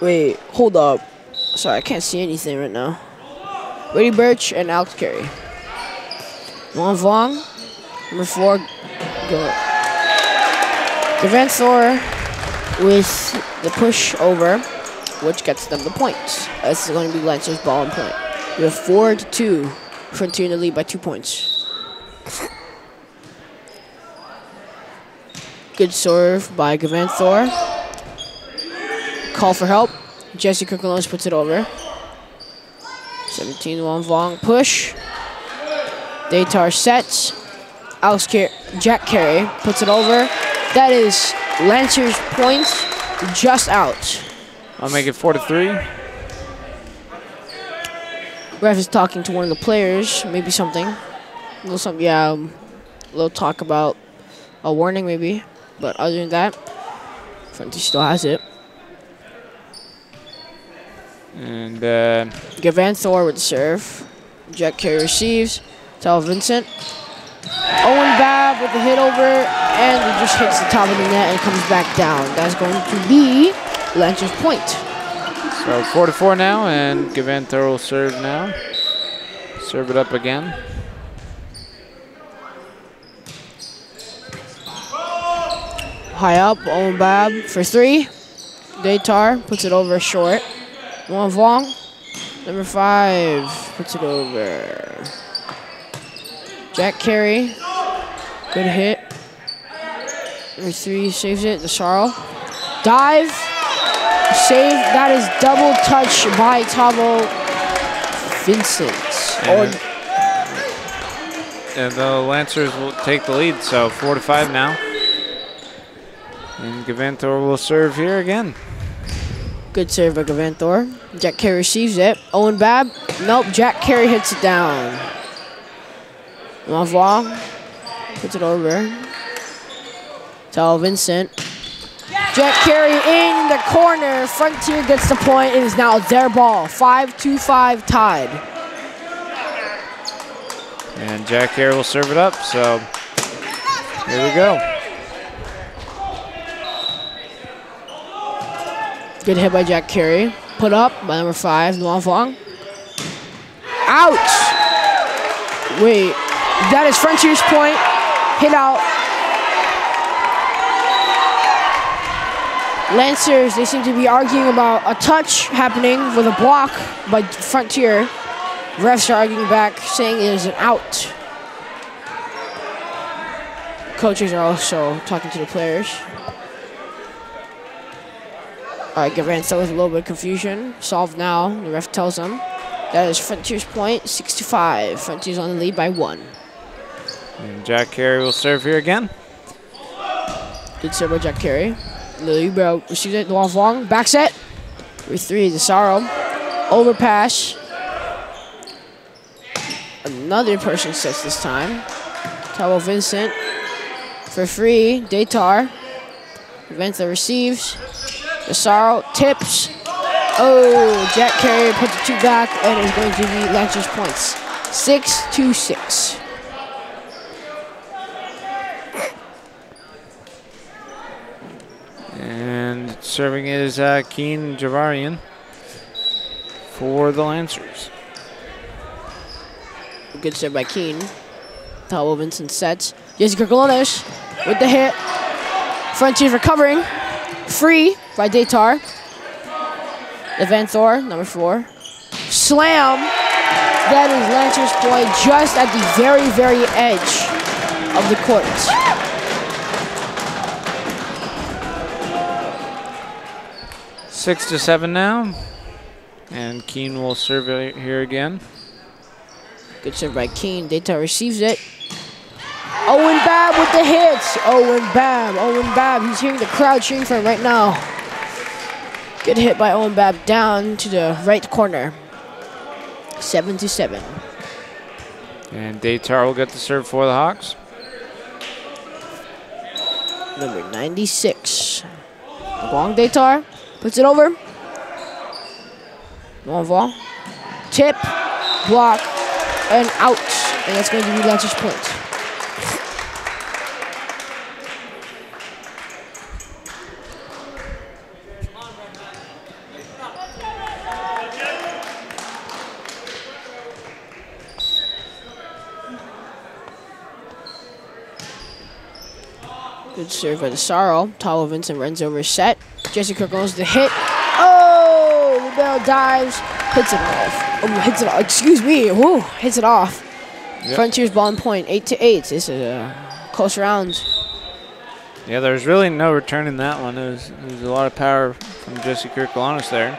Wait, hold up. Sorry, I can't see anything right now. Brady Birch and Alex Carey. Juan Vong, number four, go. Gavanthor with the push over, which gets them the points. This is going to be Lancer's ball and point. We have four to two. Frontier lead by two points. Good serve by Gavanthor. Call for help. Jesse Kukulos puts it over. 17 1 Vong push. Datar sets. Alex Car- Jack Carey puts it over. That is Lancers points. just out. I'll make it four to three. Ref is talking to one of the players, maybe something. A little something, yeah, um, a little talk about a warning, maybe. But other than that, Frontier still has it. And uh, Gavan Thor with the serve. Jack Carey receives. Tell Vincent. Owen Babb with the hit over, and it just hits the top of the net and comes back down. That's going to be Lancer's point. so four to four now, and Gavanthor will serve now. Serve it up again. High up, Owen Bab for three. Datar puts it over short. One Vong, number five, puts it over. Jack Carey, good hit. Number three saves it. The Sarl. Dive, save. That is double touch by Tavo Vincent. Or And, and the Lancers will take the lead, so four to five now. And Gavanthor will serve here again. Good serve by Gavanthor. Jack Carey receives it. Owen Babb. Nope, Jack Carey hits it down. Lavoie puts it over. Tell Vincent. Jack Carey in the corner. Frontier gets the point. It is now their ball. 5-2-5 tied. And Jack Carey will serve it up, so here we go. Good hit by Jack Carey. Put up by number five, Luan Fong. Ouch! Wait, that is Frontier's point. Hit out. Lancers, they seem to be arguing about a touch happening with a block by Frontier. Refs are arguing back, saying it is an out. Coaches are also talking to the players. All right, Gavanza with a little bit of confusion. Solved now. The ref tells them that is Frontier's point, six to five. Frontier's on the lead by one. And Jack Carey will serve here again. Good serve by Jack Carey. Libero receives it. Luan Vong, back set. Three three, Desaro. Overpass. Another person sets this time. Tavo Vincent. For free, Datar. Venta receives. Desaro tips. Oh, Jack Carey puts the two back and is going to be Lancers points. Six to six. And serving is uh, Keen Javarian for the Lancers. Good serve by Keene. Tavo Vincent sets. Jesse Kirkalonis with the hit. Frontier recovering. Free by Datar. Van Thor, number four. Slam. That is Lancer's point just at the very, very edge of the court. Six to seven now. And Keen will serve it here again. Good serve by Keen. Datar receives it. Owen Babb with the hits. Owen Babb. Owen Babb. He's hearing the crowd cheering for him right now. Good hit by Owen Babb down to the right corner. Seven to seven. And Datar will get the serve for the Hawks. Number 96. Wong Datar puts it over. Lonval. Tip, block, and out. And that's going to be Lancers point. Good serve by the Sorrow. Tavo Vincent runs over a set. Jesse Cook goes to hit. Oh! The bell dives. Hits it off. Oh, hits it off. Excuse me. Woo! Hits it off. Yep. Frontiers ball and point. Eight to eight. This is a close round. Yeah, there's really no returning that one. It was, it was a lot of power from Jesse Kirkalanis there.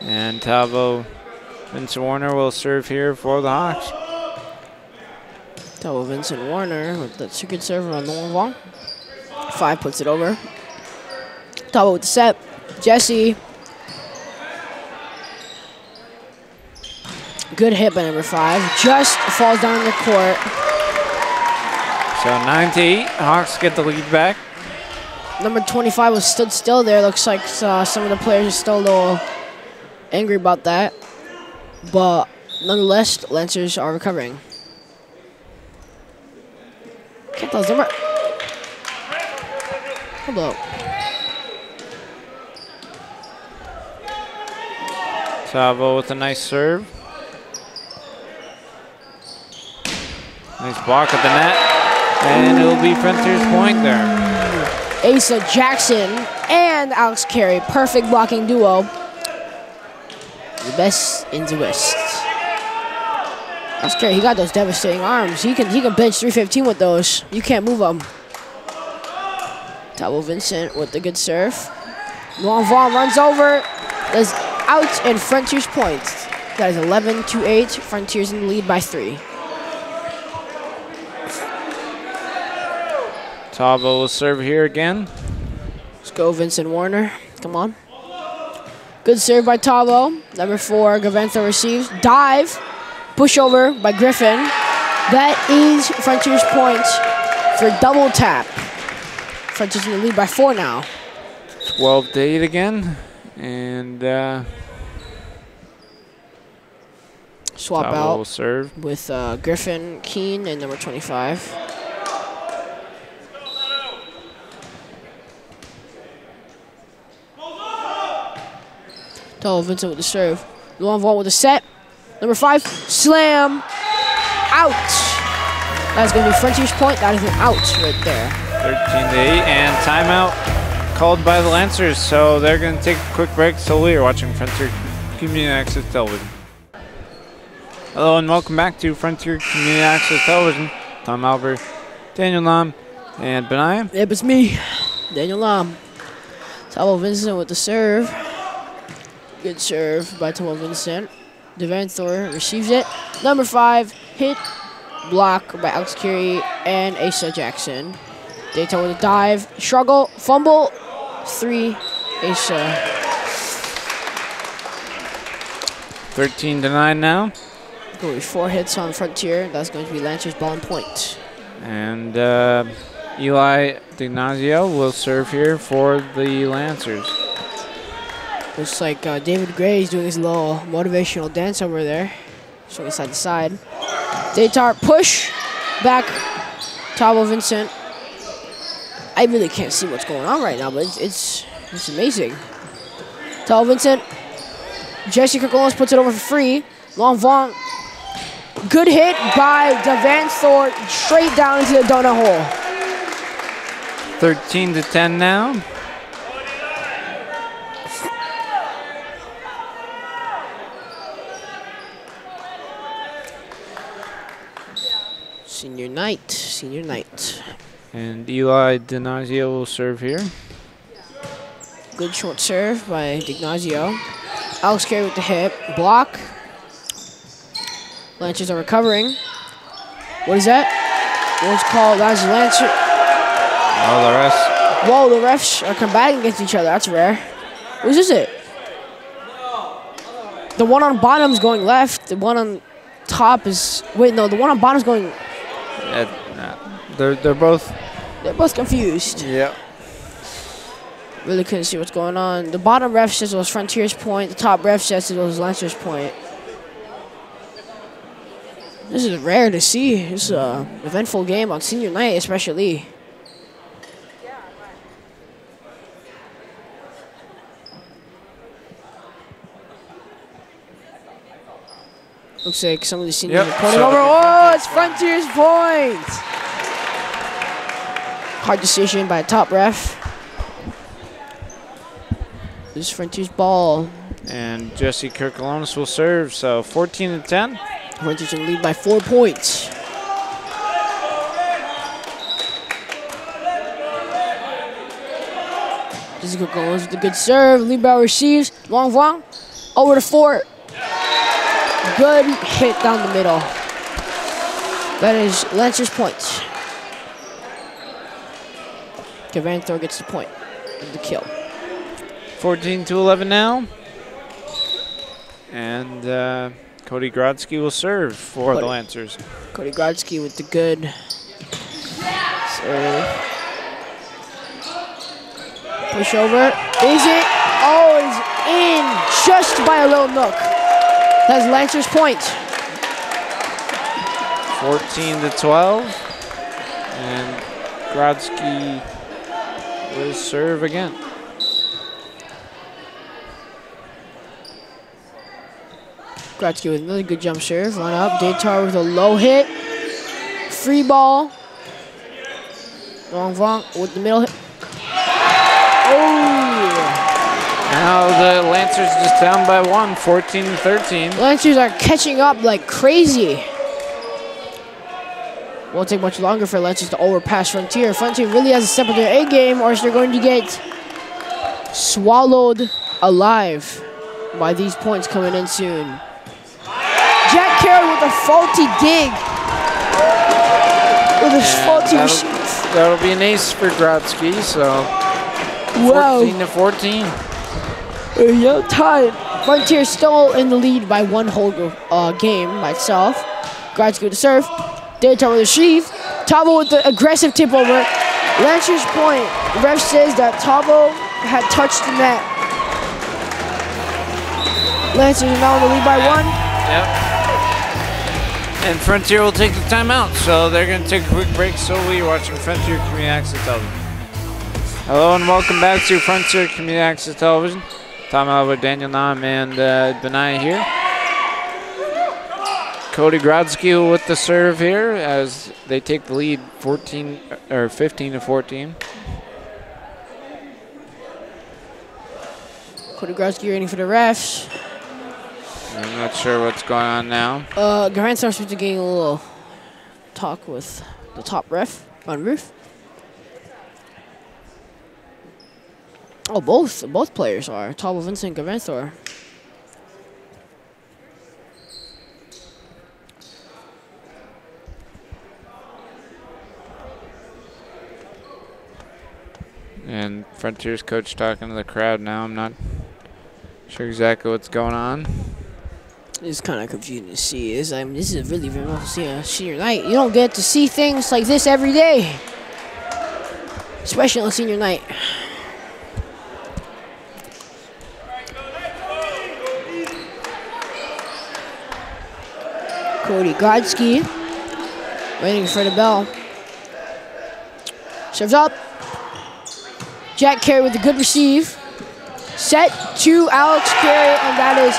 And Tavo Vincent Warner will serve here for the Hawks. Tavo Vincent Warner with the good server on the one Five puts it over. Tavo with the set. Jesse. Good hit by number five. Just falls down the court. So 9 to 8. Hawks get the lead back. Number 25 was stood still there. Looks like uh, some of the players are still a little angry about that. But nonetheless, Lancers are recovering. Tell his number. Hello. Tavo with a nice serve. Nice block at the net. And it'll be Frontiers point there. Asa Jackson and Alex Carey. Perfect blocking duo. The best in the West. Alex Carey, he got those devastating arms. He can he can bench 315 with those. You can't move him. Tavo Vincent with the good serve. Luan Vaughn runs over. Does out and Frontiers points. That is 11 to 8. Frontiers in the lead by three. Tavo will serve here again. Let's go, Vincent Warner. Come on. Good serve by Tavo. Number four, Gaventa receives. Dive. Push over by Griffin. That is Frontiers points for double tap. Frontiers in the lead by four now. 12 to 8 again. And uh, Swap out serve. with uh, Griffin, Keen, and number 25. Tavo Vincent with the serve. Luan Vaughn with the set. Number five, slam. Out. That's going to be Frontiers point. That is an out right there. 13 to 8. And timeout called by the Lancers. So they're going to take a quick break. So we are watching Frontier Community Access Television. Hello and welcome back to Frontier Community Access Television. Tom Albert, Daniel Lam, and Benaya. Yep, it's me, Daniel Lam. Tavo Vincent with the serve. Good serve by Tavo Vincent. Devan Thor receives it. Number five, hit, block by Alex Carey and Asa Jackson. Dayton with a dive, struggle, fumble, three, Asa. 13 to 9 now. Going to be four hits on Frontier. That's going to be Lancers ball and point. And uh, Eli Dignazio will serve here for the Lancers. Looks like uh, David Gray is doing his little motivational dance over there. Swinging side to side. Datar push back. Tavo Vincent. I really can't see what's going on right now, but it's it's, it's amazing. Tavo Vincent. Jesse Kirklonis puts it over for free. Long Vaughn. Good hit by Devan Thor straight down into the donut hole. 13 to 10 now. Senior night. Senior night. And Eli Dignazio will serve here. Good short serve by Dignazio. Alex Carey with the hip. Block. Lancers are recovering. What is that? What's called? That's Lancer. All the refs. Whoa, the refs are combating against each other. That's rare. Whose is it? The one on bottom's going left. The one on top is. Wait, no, the one on bottom's going. They're, they're both. They're both confused. Yeah. Really couldn't see what's going on. The bottom ref says it was Frontier's point. The top ref says it was Lancer's point. This is rare to see. It's a eventful game on senior night, especially. Looks like some of the seniors Yep, are so- over. Oh, it's Frontier's point. Hard decision by top ref. This is Frontier's ball. And Jesse Kirkalonis will serve. So 14 to 10. Frontier's in the lead by four points. Jessica goes with a good serve. Libero receives. Long Vong. Over to four. Good hit down the middle. That is Lancer's points. Kevin Thor gets the point. of The kill. 14 to 11 now. And uh, Cody Grodzki will serve for the Lancers. Cody Grodzki with the good serve. Push over. Is it? Oh, it's in just by a little nook. That's Lancers point. 14 to 12. And Grodzki will serve again. Grodzki with another good jump serve. Run up. Datar with a low hit. Free ball. Wrong, wrong with the middle hit. Oh! Now the Lancers just down by one, 14 to 13. Lancers are catching up like crazy. Won't take much longer for Lancers to overpass Frontier. Frontier really has to step up their A game or else they're going to get swallowed alive by these points coming in soon. Jack Carey with a faulty dig. With a And faulty that'll, that'll be an ace for Grodzki, so Wow. 14 to 14. Yeah, tied. Frontier still in the lead by one whole uh, game by itself. Grodzki with the serve. Daytime with the sheave. Tavo with the aggressive tip over. Lancers point. Ref says that Tavo had touched the net. Lancers are now in the lead by one. Yep. And Frontier will take the timeout, so they're going to take a quick break. So we are watching Frontier Community Access Television. Hello and welcome back to Frontier Community Access Television. Tom Albert, Daniel Nam, and uh, Benai here. Cody Grodzki with the serve here as they take the lead 14 or 15 to 14. Cody Grodzki waiting for the refs. I'm not sure what's going on now. Uh, Grand Star supposed to getting a little talk with the top ref on roof. Oh, both both players are Tavo Vincent and Gavanthor. And Frontiers coach talking to the crowd now. I'm not sure exactly what's going on. It's kind of confusing to see. Is I mean, this is really very much to see a senior night. You don't get to see things like this every day, especially on senior night. Cody Grodzki waiting for the bell. Serves up. Jack Carey with a good receive. Set to Alex Carey, and that is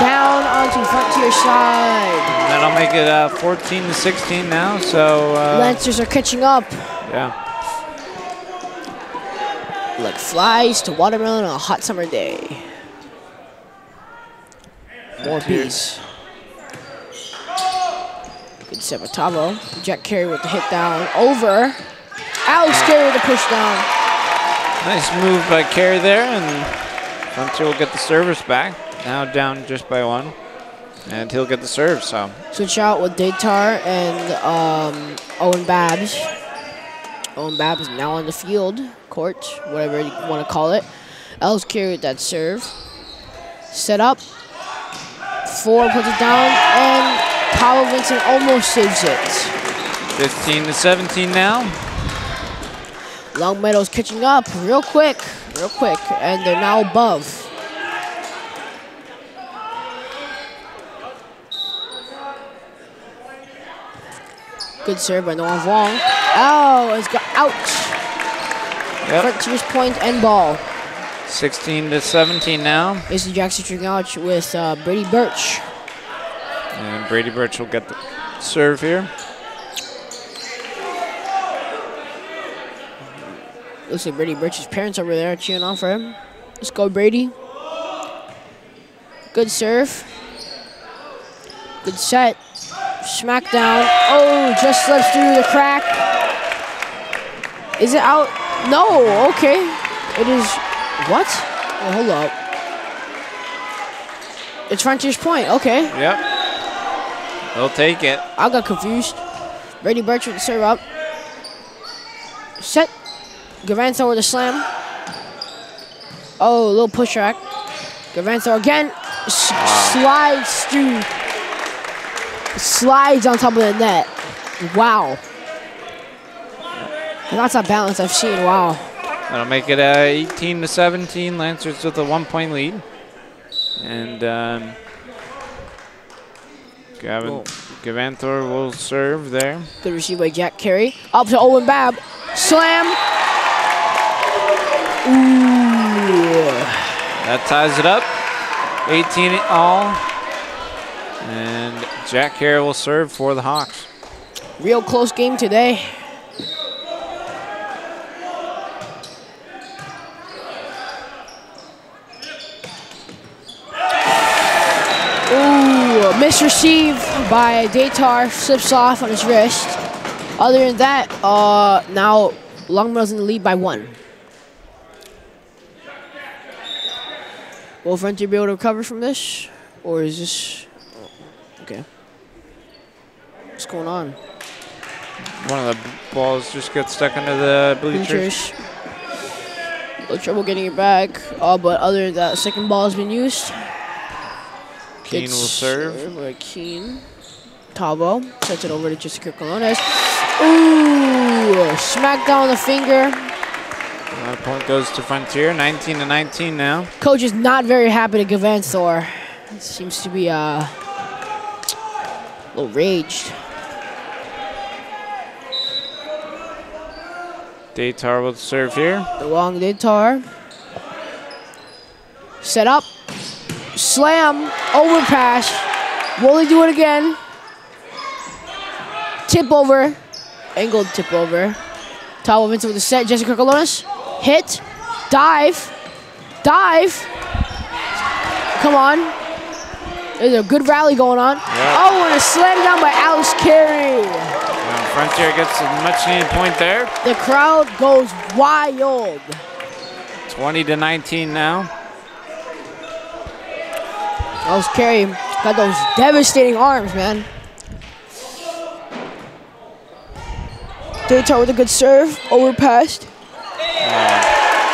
down onto Frontier side. That'll make it uh, 14 to 16 now. So uh, Lancers are catching up yeah, like flies to watermelon on a hot summer day. More bees. Good set by Tavo. Jack Carey with the hit down. Over. Alex Carey with the push down. nice move by Carey there, and Frontier will get the service back. Now down just by one, and he'll get the serve. So Switch out with Datar and um, Owen Babs. Owen Babs is now on the field, court, whatever you want to call it. Alex Carey with that serve. Set up. Four puts it down, and Paolo Vincent almost saves it. 15 to 17 now. Longmeadow's catching up real quick, real quick, and they're now above. Good serve by Noah Vong. Oh, it's got ouch. Yep. Frontiers point and ball. 16 to 17 now, Mason Jackson out with uh, Brady Birch. And Brady Birch will get the serve here. Looks like Brady Birch's parents over there cheering on for him. Let's go, Brady. Good serve. Good set. Smackdown. Oh, just slips through the crack. Is it out? No, okay. It is. What? Wait, hold up. It's Frontier's point. Okay. Yep. They'll take it. I got confused. Brady the serve up. Set. Gavanto with a slam. Oh, a little push track. Gavanthor again s- slides through, slides on top of the net. Wow. That's a balance I've seen. Wow. That'll make it uh, 18 to 17. Lancers with a one-point lead, and um, Gavin Whoa. Gavanthor will serve there. Good receive by Jack Carey. Up to Owen Babb. Slam. Ooh. That ties it up. 18 all. And Jack Carey will serve for the Hawks. Real close game today. Ooh, misreceive by Datar, slips off on his wrist. Other than that, uh, now Longmeadow's in the lead by one. Will Frontier be able to recover from this? Or is this... oh, Okay. What's going on? One of the balls just got stuck under the bleachers. Bleachers. No trouble getting it back. Uh, but other than that, second ball has been used. Keane will It's serve. served by Keane. Tavo sets it over to Jessica Colones. Ooh, smack down the finger. Uh, point goes to Frontier. 19 to 19 now. Coach is not very happy to give Thor. Seems to be uh, a little raged. Datar will serve here. The long guitar. Set up. Slam. Overpass. Will he do it again? Tip over. Angled tip over. Tavo Vincent with the set. Jessica Colonis. Hit. Dive. Dive. Come on. There's a good rally going on. Oh, and a slam down by Alex Carey. Frontier gets a much needed point there. The crowd goes wild. 20 to 19 now. Alex Carey got those devastating arms, man. Datar with a good serve, overpassed.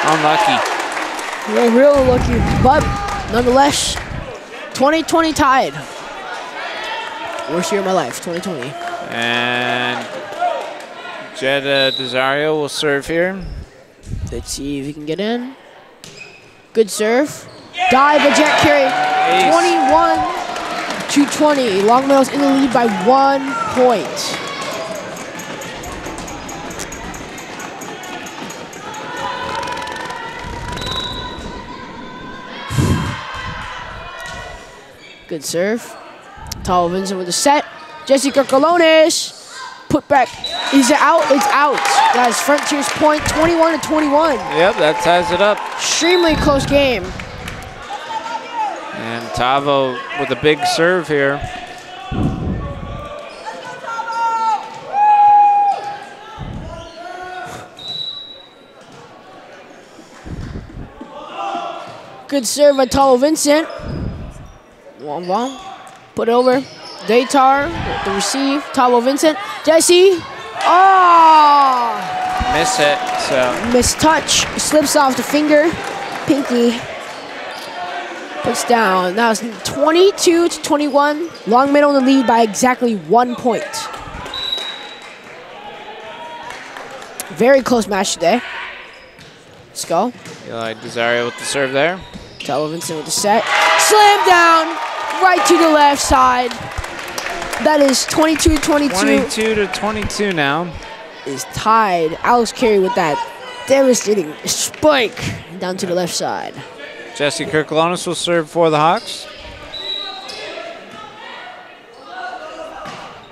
Unlucky. Real, real unlucky, but nonetheless, 2020 tied. Worst year of my life, 2020. And Jed uh, Desario will serve here. Let's see if he can get in. Good serve. Dive Jack Carey. Ace. 21 to 20. Longmeadow's in the lead by one point. Good serve. Tavo Vincent with the set. Jessica Kirkalonis. Put back. Is it out? It's out. Guys, Frontier's point 21 to 21. Yep, that ties it up. Extremely close game. And Tavo with a big serve here. Good serve by Tavo Vincent. Wong Wong. Put it over. Datar with the receive. Tavo Vincent. Jesse. Oh! Miss it, so Miss touch. Slips off the finger. Pinky. Puts down. Now it's 22 to 21. Longmeadow in the lead by exactly one point. Very close match today. Let's go. Eli Desario with the serve there. Tavo Vincent with the set. Slam down. Right to the left side. That is 22-22. 22 to 22 now. Is tied. Alex Carey with that devastating spike down to the left side. Jesse Kirkalonis will serve for the Hawks.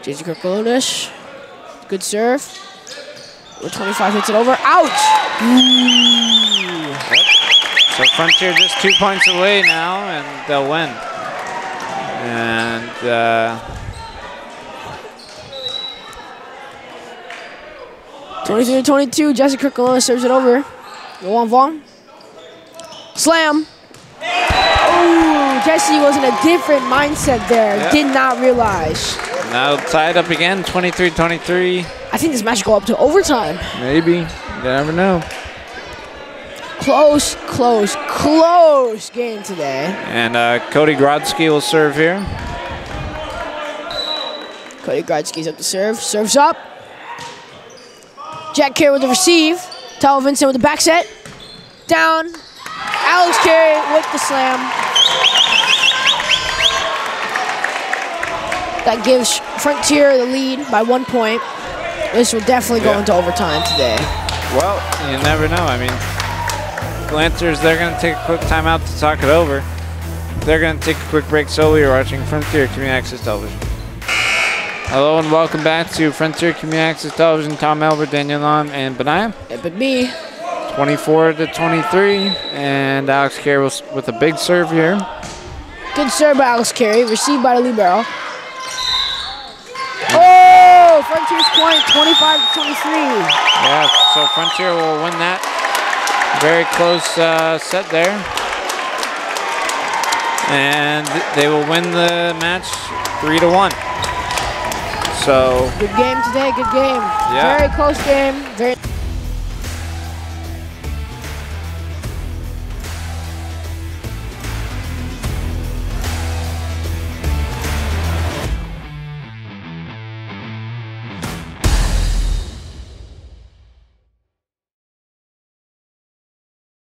Jesse Kirkalonis. Good serve. With 25 hits it over. Out! So Frontier just two points away now, and they'll win. And uh, 23 22. Jessica Kirkalonis serves it over. Wong Vong. Slam. Oh, Jesse was in a different mindset there. Yeah. Did not realize. now tied up again, 23-23. I think this match will go up to overtime. Maybe. You never know. Close, close, close game today. And uh, Cody Grodzki will serve here. Cody Grodzki's up to serve. Serves up. Jack Kerr with the receive. Tavo Vincent with the back set. Down. Alex Carey with the slam. That gives Frontier the lead by one point. This will definitely go Yeah. into overtime today. Well, you never know. I mean, Lancers, they're going to take a quick timeout to talk it over. They're going to take a quick break, so you're watching Frontier Community Access Television. Hello and welcome back to Frontier Community Access Television. Tom Albert, Daniel Lam, and Benaya. But me, 24 to 23, and Alex Carey with a big serve here. good serve by Alex Carey, received by the libero. Oh, Frontier's point, 25 to 23. Yeah, so Frontier will win that. Very close uh, set there. And they will win the match three to one. So Good game today, good game. Yeah. Very close game. Very